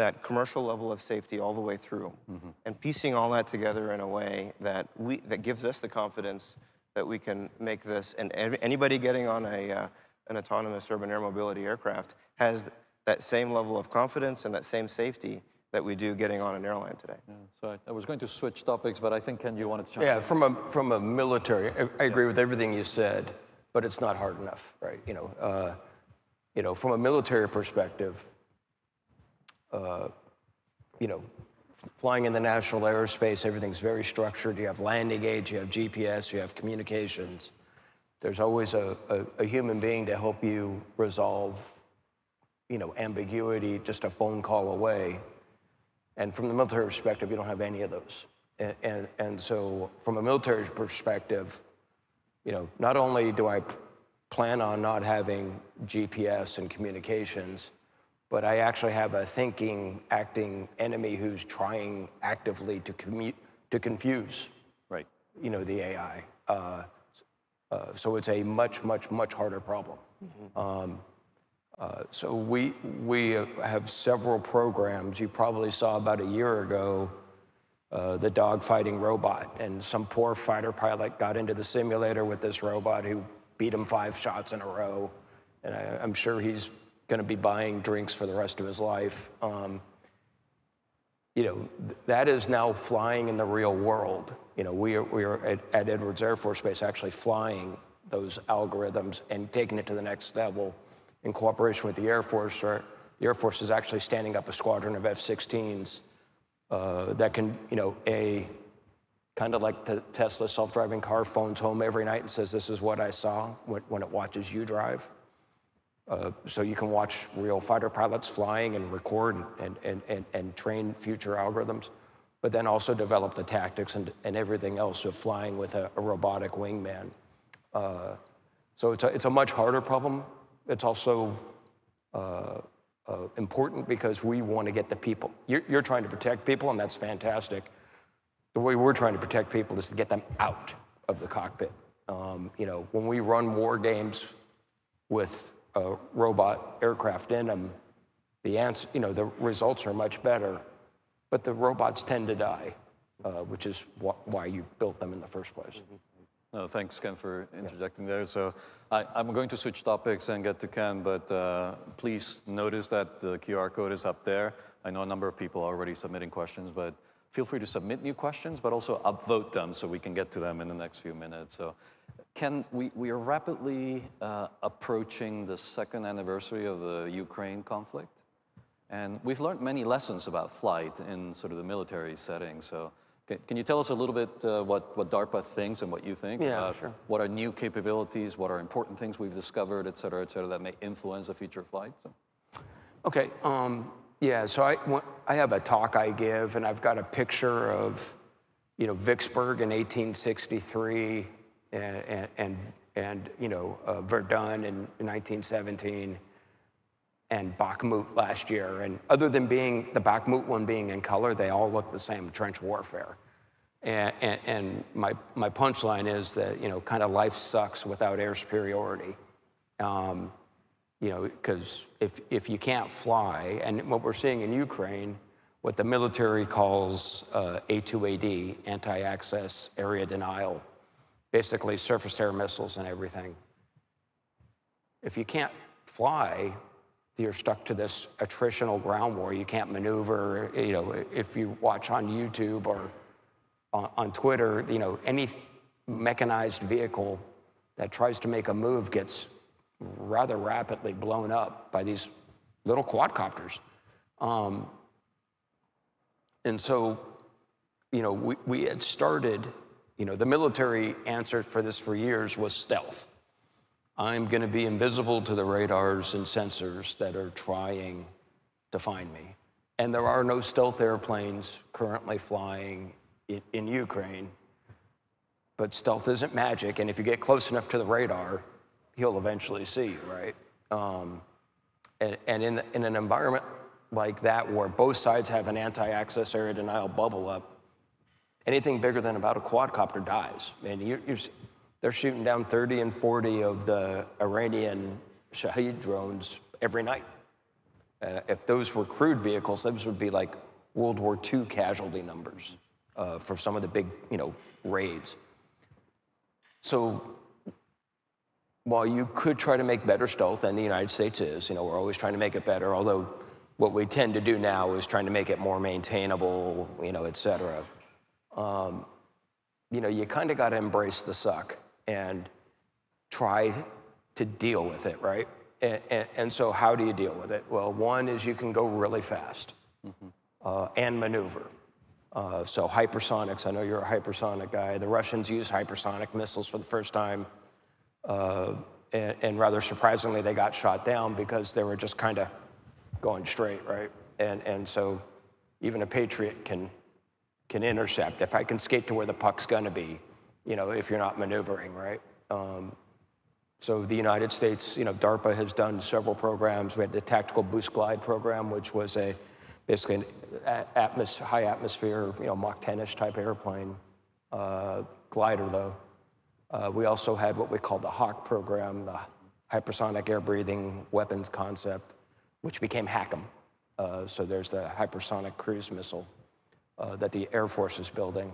that commercial level of safety all the way through, mm -hmm. and piecing all that together in a way that we that gives us the confidence that we can make this. And anybody getting on a uh, an autonomous urban air mobility aircraft has that same level of confidence and that same safety that we do getting on an airline today. Yeah, so I, I, was going to switch topics, but I think Ken, you wanted to. Yeah, from a from a military, I, I agree yeah. with everything you said but it's not hard enough, right? You know, uh, you know, from a military perspective, uh, you know, flying in the national airspace, everything's very structured. You have landing aids, you have GPS, you have communications. There's always a, a, a human being to help you resolve, you know, ambiguity just a phone call away. And from the military perspective, you don't have any of those. And, and, and so from a military perspective, you know, not only do I plan on not having GPS and communications, but I actually have a thinking, acting enemy who's trying actively to commute, to confuse, right? You know, the AI. Uh, uh, so it's a much, much, much harder problem. Mm -hmm. um, uh, so we we have several programs. You probably saw about a year ago uh, the dogfighting robot. And some poor fighter pilot got into the simulator with this robot who beat him five shots in a row. And I, am sure he's going to be buying drinks for the rest of his life. Um, you know, that is now flying in the real world. You know, we are, we are at, at Edwards Air Force Base actually flying those algorithms and taking it to the next level in cooperation with the Air Force. Or the Air Force is actually standing up a squadron of F-16s uh, that can, you know, a kind of like the Tesla self-driving car phones home every night and says, this is what I saw when, when it watches you drive. Uh, so you can watch real fighter pilots flying and record and, and, and, and train future algorithms, but then also develop the tactics and, and everything else of flying with a, a robotic wingman. Uh, so it's a, it's a much harder problem. It's also uh, uh, important because we want to get the people. You're, you're trying to protect people, and that's fantastic. The way we're trying to protect people is to get them out of the cockpit. Um, you know, when we run war games with a robot aircraft in them, the answer, you know, the results are much better, but the robots tend to die, uh, which is wh why you built them in the first place. Mm -hmm. No, thanks, Ken, for interjecting there. So I, am going to switch topics and get to Ken, but uh, please notice that the QR code is up there. I know a number of people are already submitting questions, but feel free to submit new questions, but also upvote them so we can get to them in the next few minutes. So Ken, we, we are rapidly uh, approaching the second anniversary of the Ukraine conflict. And we've learned many lessons about flight in sort of the military setting. So can can you tell us a little bit uh, what, what DARPA thinks and what you think? Yeah, uh, sure. What are new capabilities? What are important things we've discovered, et cetera, et cetera, that may influence the future of flight? So. Okay. Um, yeah. So I, I have a talk I give, and I've got a picture of, you know, Vicksburg in 1863, and and and, you know uh, Verdun in 1917 and Bakhmut last year. And other than being the Bakhmut one being in color, they all look the same, trench warfare. And, and, and my, my punchline is that, you know, kind of life sucks without air superiority. Um, you know, because if, if you can't fly, and what we're seeing in Ukraine, what the military calls uh, A2AD, anti-access area denial, basically surface air missiles and everything. If you can't fly, you're stuck to this attritional ground war. You can't maneuver. You know, if you watch on YouTube or on, on Twitter, you know, any mechanized vehicle that tries to make a move gets rather rapidly blown up by these little quadcopters. Um, and so, you know, we, we had started, you know, the military answer for this for years was stealth. I'm going to be invisible to the radars and sensors that are trying to find me. And there are no stealth airplanes currently flying in, in Ukraine. But stealth isn't magic, and if you get close enough to the radar, he'll eventually see you, right? Um, and, and in, in an environment like that where both sides have an anti-access area denial bubble up, anything bigger than about a quadcopter dies. And you're, you're, they're shooting down 30 and 40 of the Iranian Shahed drones every night. Uh, if those were crewed vehicles, those would be like World War II casualty numbers uh, for some of the big, you know, raids. So while you could try to make better stealth, and the United States is, you know, we're always trying to make it better, although what we tend to do now is trying to make it more maintainable, you know, et cetera. Um, you know, you kind of got to embrace the suck and try to deal with it, right? And, and, and, so, how do you deal with it? Well, one is you can go really fast mm-hmm. uh, and maneuver. Uh, so, hypersonics, I know you're a hypersonic guy. The Russians used hypersonic missiles for the first time. Uh, and, and, rather surprisingly, they got shot down because they were just kind of going straight, right? And, and so, even a Patriot can, can intercept. If I can skate to where the puck's going to be, you know, if you're not maneuvering, right? Um, so the United States, you know, DARPA has done several programs. We had the Tactical Boost Glide program, which was a basically an atmos high atmosphere, you know, Mach 10-ish type airplane, uh, glider though. Uh, we also had what we called the HAWC program, the Hypersonic Air Breathing Weapons Concept, which became HACM. Uh, so there's the hypersonic cruise missile uh, that the Air Force is building.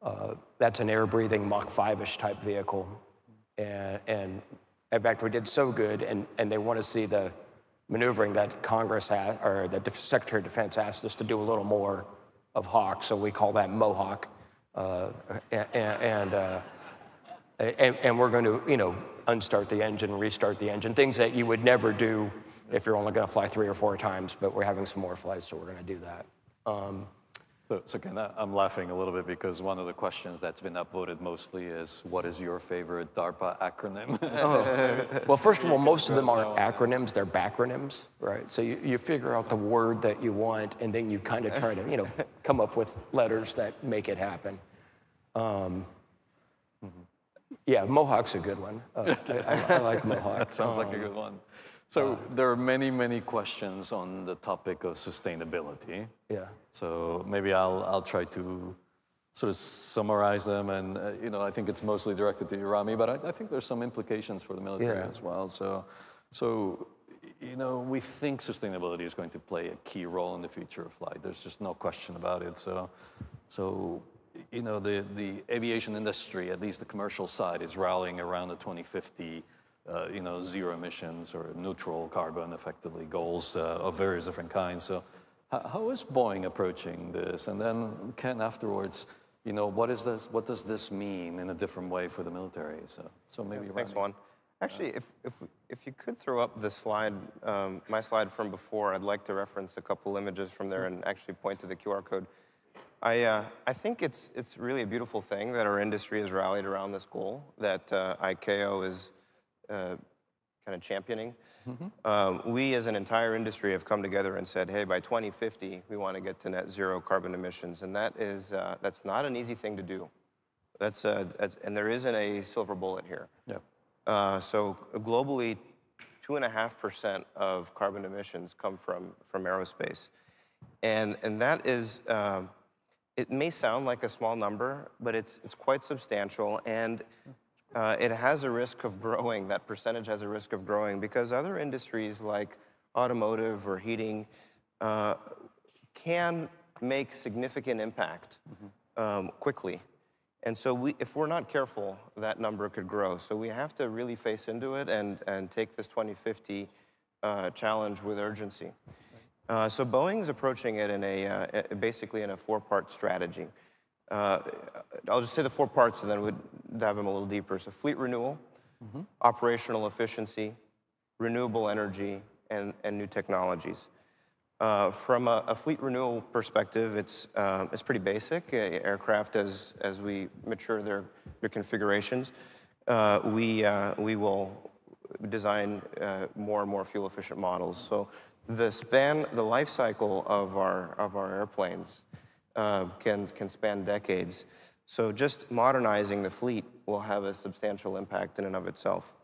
Uh, that's an air-breathing Mach 5-ish type vehicle and, and in fact, we did so good, and, and they want to see the maneuvering that Congress had, or the Secretary of Defense asked us to do a little more of HAWC, so we call that MoHAWC. Uh, and, and, uh, and, and, we're going to, you know, unstart the engine, restart the engine, things that you would never do if you're only going to fly three or four times, but we're having some more flights, so we're going to do that. Um, so, so Ken, I'm laughing a little bit because one of the questions that's been upvoted mostly is, what is your favorite DARPA acronym? oh. Well, first of all, most of them aren't acronyms, they're backronyms, right? So you, you figure out the word that you want, and then you kind of try to, you know, come up with letters that make it happen. Um, yeah, MoHAWC's a good one. Uh, I, I, I, like Mohawk. that sounds um, like a good one. So uh, there are many, many questions on the topic of sustainability. Yeah. So maybe I'll, I'll try to sort of summarize them. And, uh, you know, I think it's mostly directed to you, Rami, but I, I think there's some implications for the military yeah. as well. So, so, you know, we think sustainability is going to play a key role in the future of flight. There's just no question about it. So, so you know, the, the aviation industry, at least the commercial side, is rallying around the 2050 uh, you know, zero emissions or neutral carbon, effectively, goals uh, of various different kinds. So how is Boeing approaching this? And then Ken, afterwards, you know, what is this? What does this mean in a different way for the military? So, so maybe yeah, thanks, Juan. Actually, if, if, if you could throw up the slide, um, my slide from before, I'd like to reference a couple images from there and actually point to the QR code. I, uh, I think it's, it's really a beautiful thing that our industry has rallied around this goal, that uh, ICAO is uh, kind of championing. Mm-hmm. Um, we as an entire industry have come together and said, hey, by 2050, we want to get to net zero carbon emissions. And that is, uh, that's not an easy thing to do. That's, uh, that's and there isn't a silver bullet here. Yep. Uh, so globally, 2.5% of carbon emissions come from, from aerospace. And, and that is, um, it may sound like a small number, but it's, it's quite substantial. And uh, it has a risk of growing, that percentage has a risk of growing because other industries like automotive or heating uh, can make significant impact mm-hmm. um, quickly. And so we, if we're not careful, that number could grow. So we have to really face into it and, and take this 2050 uh, challenge with urgency. Uh, so Boeing's approaching it in a, uh, basically in a four-part strategy. Uh, I'll just say the four parts and then we'll dive them a little deeper. So fleet renewal, operational efficiency, renewable energy, and, and new technologies. Uh, from a, a fleet renewal perspective, it's, uh, it's pretty basic. Uh, aircraft, as, as we mature their, their configurations, uh, we, uh, we will design uh, more and more fuel efficient models. So the span, the life cycle of our, of our airplanes uh, can, can span decades. So just modernizing the fleet will have a substantial impact in and of itself.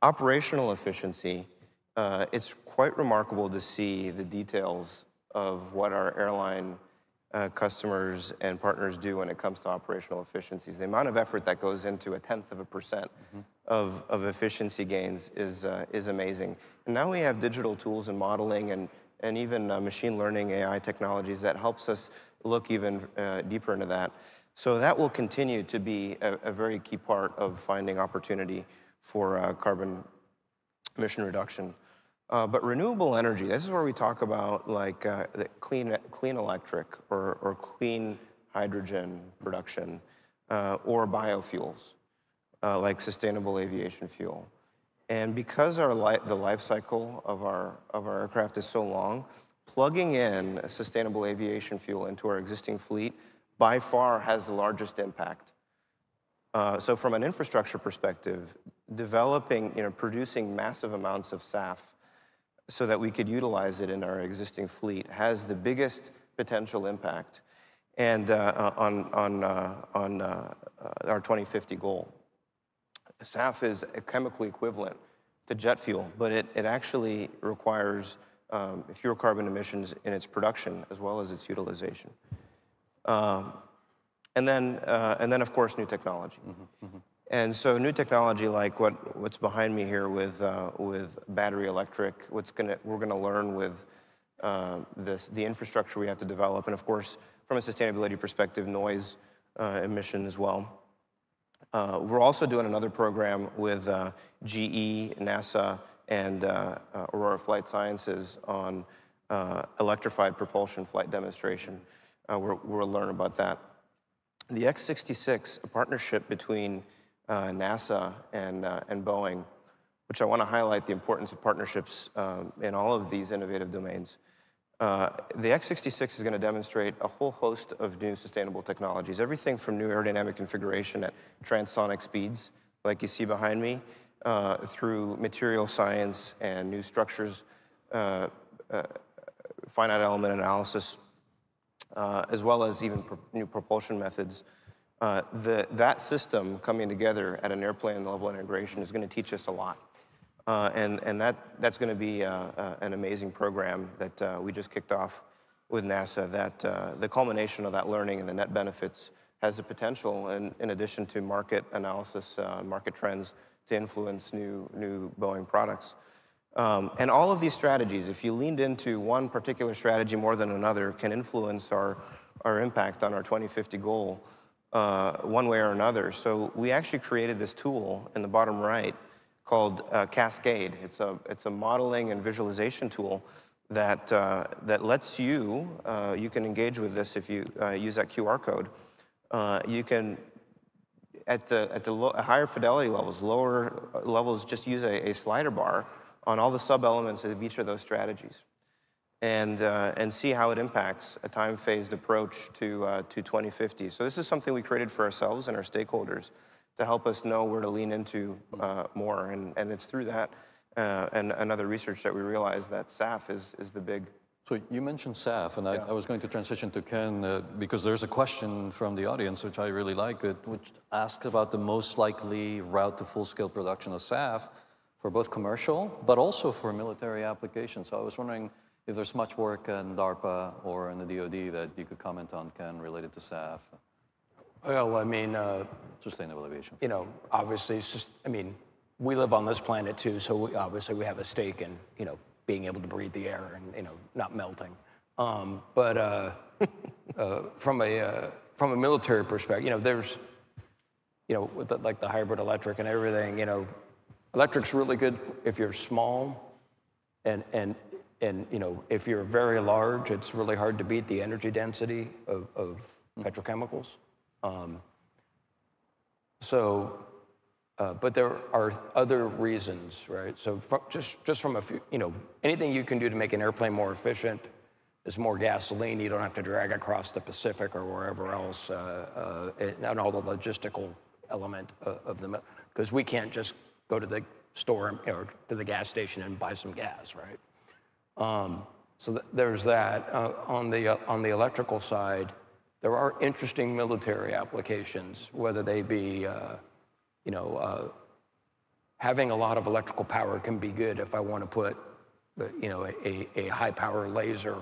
Operational efficiency, uh, it's quite remarkable to see the details of what our airline uh, customers and partners do when it comes to operational efficiencies. The amount of effort that goes into a tenth of a percent of, of efficiency gains is, uh, is amazing. And now we have digital tools and modeling and, and even uh, machine learning AI technologies that helps us look even uh, deeper into that. So that will continue to be a, a very key part of finding opportunity for uh, carbon emission reduction. Uh, but renewable energy, this is where we talk about like uh, clean, clean electric or, or clean hydrogen production uh, or biofuels uh, like sustainable aviation fuel. And because our li the life cycle of our, of our aircraft is so long, plugging in a sustainable aviation fuel into our existing fleet by far has the largest impact. Uh, so from an infrastructure perspective, developing, you know, producing massive amounts of SAF so that we could utilize it in our existing fleet has the biggest potential impact and uh, on, on, uh, on uh, our 2050 goal. SAF is a chemically equivalent to jet fuel, but it, it actually requires um, fewer carbon emissions in its production as well as its utilization. Um, and, then, uh, and then, of course, new technology. Mm -hmm, mm -hmm. And so new technology like what, what's behind me here with, uh, with battery electric, what's gonna, we're gonna learn with uh, this, the infrastructure we have to develop, and of course, from a sustainability perspective, noise uh, emission as well. Uh, we're also doing another program with uh, GE, NASA, and uh, Aurora Flight Sciences on electrified propulsion flight demonstration. we'll learn about that. The X66, a partnership between uh, NASA and, uh, and Boeing, which I want to highlight the importance of partnerships um, in all of these innovative domains. Uh, the X66 is going to demonstrate a whole host of new sustainable technologies, everything from new aerodynamic configuration at transonic speeds, like you see behind me, uh, through material science and new structures, uh, uh, finite element analysis, as well as even pro new propulsion methods uh, the, that system coming together at an airplane level integration is going to teach us a lot. Uh, and and that, that's going to be uh, uh, an amazing program that uh, we just kicked off with NASA, that uh, the culmination of that learning and the net benefits has the potential, in, in addition to market analysis, market trends, to influence new, new Boeing products. Um, and all of these strategies, if you leaned into one particular strategy more than another, can influence our, our impact on our 2050 goal uh, one way or another. So we actually created this tool in the bottom right called uh, Cascade. It's a, it's a modeling and visualization tool that, uh, that lets you, uh, you can engage with this if you uh, use that QR code. Uh, you can, at the, at the higher fidelity levels, lower levels, just use a, a slider bar on all the sub-elements of each of those strategies and, uh, and see how it impacts a time-phased approach to, uh, to 2050. So this is something we created for ourselves and our stakeholders to help us know where to lean into uh, more. And, and it's through that uh, and, and other research that we realized that SAF is, is the big so you mentioned SAF, and I, yeah. I, was going to transition to Ken uh, because there's a question from the audience, which I really like, which asks about the most likely route to full-scale production of SAF for both commercial, but also for military applications. So I was wondering, if there's much work in DARPA or in the DoD that you could comment on, Ken, related to SAF. Well, I mean, uh, sustainable aviation. You know, obviously, it's just. I mean, we live on this planet too, so we, obviously we have a stake in you know being able to breathe the air and you know not melting. Um, but uh, uh, from a uh, from a military perspective, you know, there's you know with the, like the hybrid electric and everything. You know, electric's really good if you're small and and and you know, if you're very large, it's really hard to beat the energy density of, of mm. petrochemicals. Um, so, uh, but there are other reasons, right? So fro- just, just from a few, you know, anything you can do to make an airplane more efficient, there's more gasoline, you don't have to drag across the Pacific or wherever else, uh, uh, and all the logistical element of, of the, because we can't just go to the store or to the gas station and buy some gas, right? Um, so th- there's that. Uh, on the uh, on the electrical side, there are interesting military applications, whether they be, you know, uh, having a lot of electrical power can be good if I want to put, uh, you know, a, a high power laser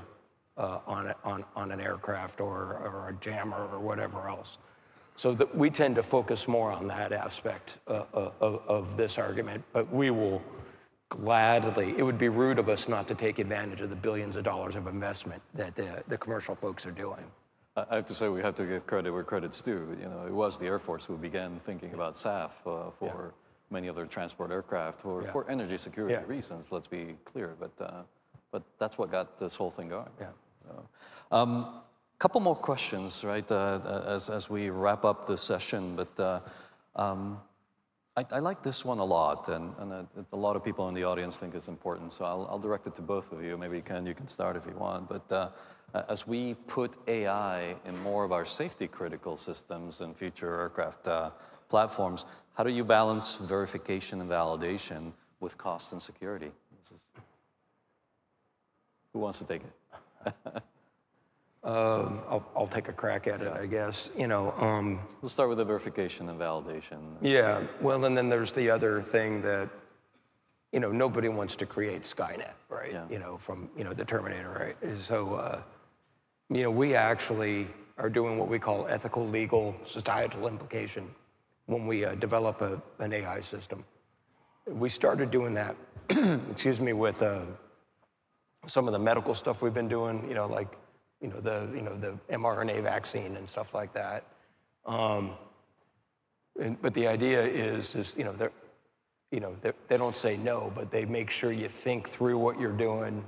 uh, on, on on an aircraft or or a jammer or whatever else. So that we tend to focus more on that aspect uh, uh, of, of this argument, but we will gladly, it would be rude of us not to take advantage of the billions of dollars of investment that the, the commercial folks are doing. I have to say we have to give credit where credit's due. You know, it was the Air Force who began thinking about SAF uh, for many other transport aircraft for, Yeah. for energy security Yeah. reasons. Let's be clear, but uh, but that's what got this whole thing going. Yeah. So, um, couple more questions, right? Uh, as as we wrap up this session, but. Uh, um, I, I like this one a lot, and, and a, a lot of people in the audience think it's important, so I'll, I'll direct it to both of you. Maybe Ken, you can start if you want. But uh, as we put AI in more of our safety critical systems and future aircraft uh, platforms, how do you balance verification and validation with cost and security? This is, who wants to take it? Um, I'll, I'll take a crack at it, I guess. You know, um, Let's start with the verification and validation. yeah. Well, and then there's the other thing that, you know, nobody wants to create Skynet, right? Yeah. You know, from you know the Terminator, right? So, uh, you know, we actually are doing what we call ethical, legal, societal implication when we uh, develop a, an AI system. We started doing that, excuse me, with uh, some of the medical stuff we've been doing, you know, like, you know, the, you know, the mRNA vaccine and stuff like that. Um, and, but the idea is, is, you know, they're, you know, they're, they don't say no, but they make sure you think through what you're doing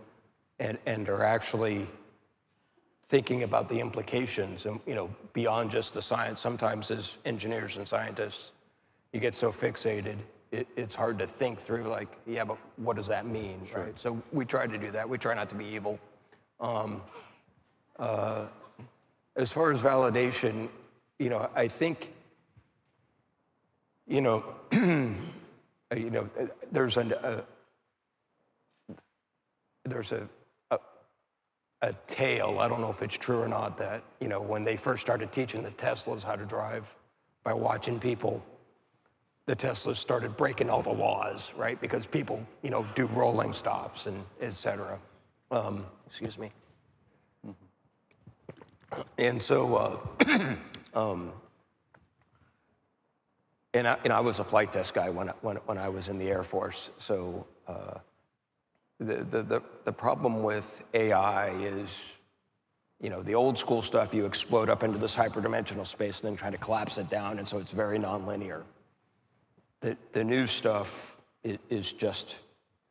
and, and are actually thinking about the implications and, you know, beyond just the science. Sometimes as engineers and scientists, you get so fixated, it, it's hard to think through like, yeah, but what does that mean, right? So we try to do that. We try not to be evil. Um, uh, as far as validation, you know, I think, you know, uh, you know, uh, there's an, uh, there's a, a, tale, I don't know if it's true or not, that, you know, when they first started teaching the Teslas how to drive by watching people, the Teslas started breaking all the laws, right? Because people, you know, do rolling stops and et cetera. Um, excuse me. And so, uh, um, and I, and I was a flight test guy when I, when, when I was in the Air Force. So uh, the, the, the, the problem with AI is, you know, the old school stuff, you explode up into this hyperdimensional space and then try to collapse it down, and so it's very nonlinear. The, the new stuff i- is just,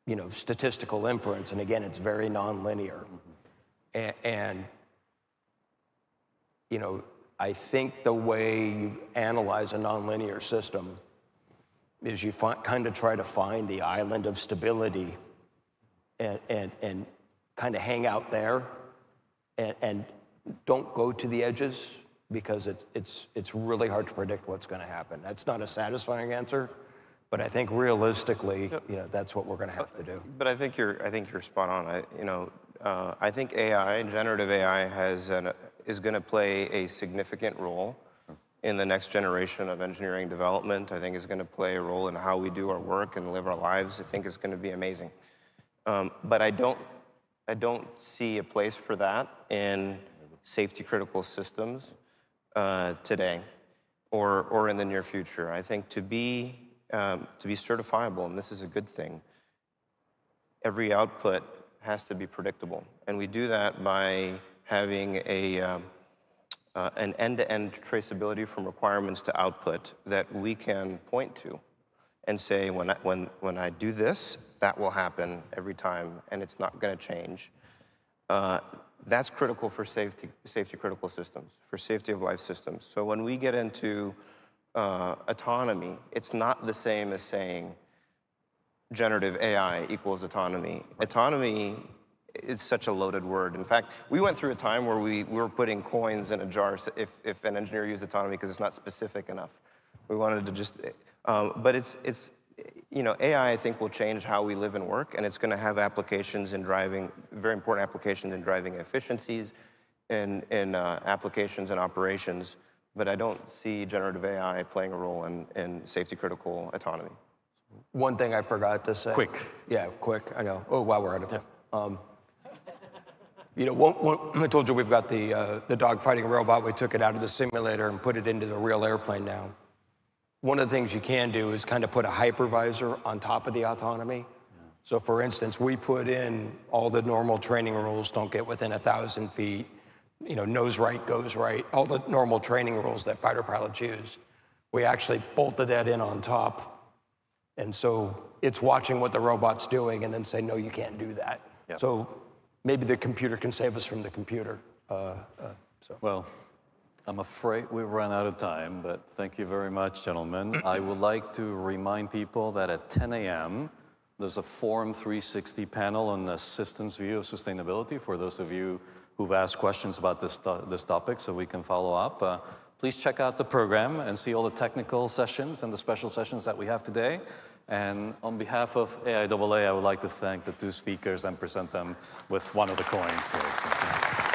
you know, statistical inference, and again, it's very nonlinear. A- and you know, I think the way you analyze a nonlinear system is you fi- kind of try to find the island of stability and, and, and kind of hang out there and, and don't go to the edges because it's, it's, it's really hard to predict what's going to happen. That's not a satisfying answer, but I think realistically, you know, that's what we're going to have to do. But I think you're, I think you're spot on. I, you know, uh, I think AI, generative AI, has an, is going to play a significant role in the next generation of engineering development. I think it's going to play a role in how we do our work and live our lives. I think it's going to be amazing. Um, but I don't, I don't see a place for that in safety critical systems uh, today or, or in the near future. I think to be, um, to be certifiable, and this is a good thing, every output has to be predictable. And we do that by having a, um, uh, an end-to-end traceability from requirements to output that we can point to and say, when I, when, when I do this, that will happen every time, and it's not going to change. Uh, That's critical for safety, safety critical systems, for safety of life systems. So when we get into uh, autonomy, it's not the same as saying generative AI equals autonomy. Autonomy is such a loaded word. In fact, we went through a time where we, we were putting coins in a jar if, if an engineer used autonomy because it's not specific enough. We wanted to just, um, but it's, it's, you know, AI, I think, will change how we live and work, and it's going to have applications in driving, very important applications in driving efficiencies, in, in uh, applications and operations. But I don't see generative AI playing a role in, in safety critical autonomy. One thing I forgot to say. Quick. Yeah, quick. I know. Oh, wow, we're out of time. Um, you know, one, one, I told you we've got the uh, the dogfighting robot. We took it out of the simulator and put it into the real airplane now. One of the things you can do is kind of put a hypervisor on top of the autonomy. So, for instance, we put in all the normal training rules: don't get within a thousand feet. You know, nose right goes right. All the normal training rules that fighter pilots use. We actually bolted that in on top, and so it's watching what the robot's doing, and then say, no, you can't do that. Yep. So maybe the computer can save us from the computer. Uh, uh, so. Well, I'm afraid we've run out of time, but thank you very much, gentlemen. I would like to remind people that at 10 a.m., there's a Forum 360 panel on the systems view of sustainability for those of you who've asked questions about this, this topic so we can follow up. Uh, please check out the program and see all the technical sessions and the special sessions that we have today. And on behalf of AIAA, I would like to thank the two speakers and present them with one of the coins here. So, thank you.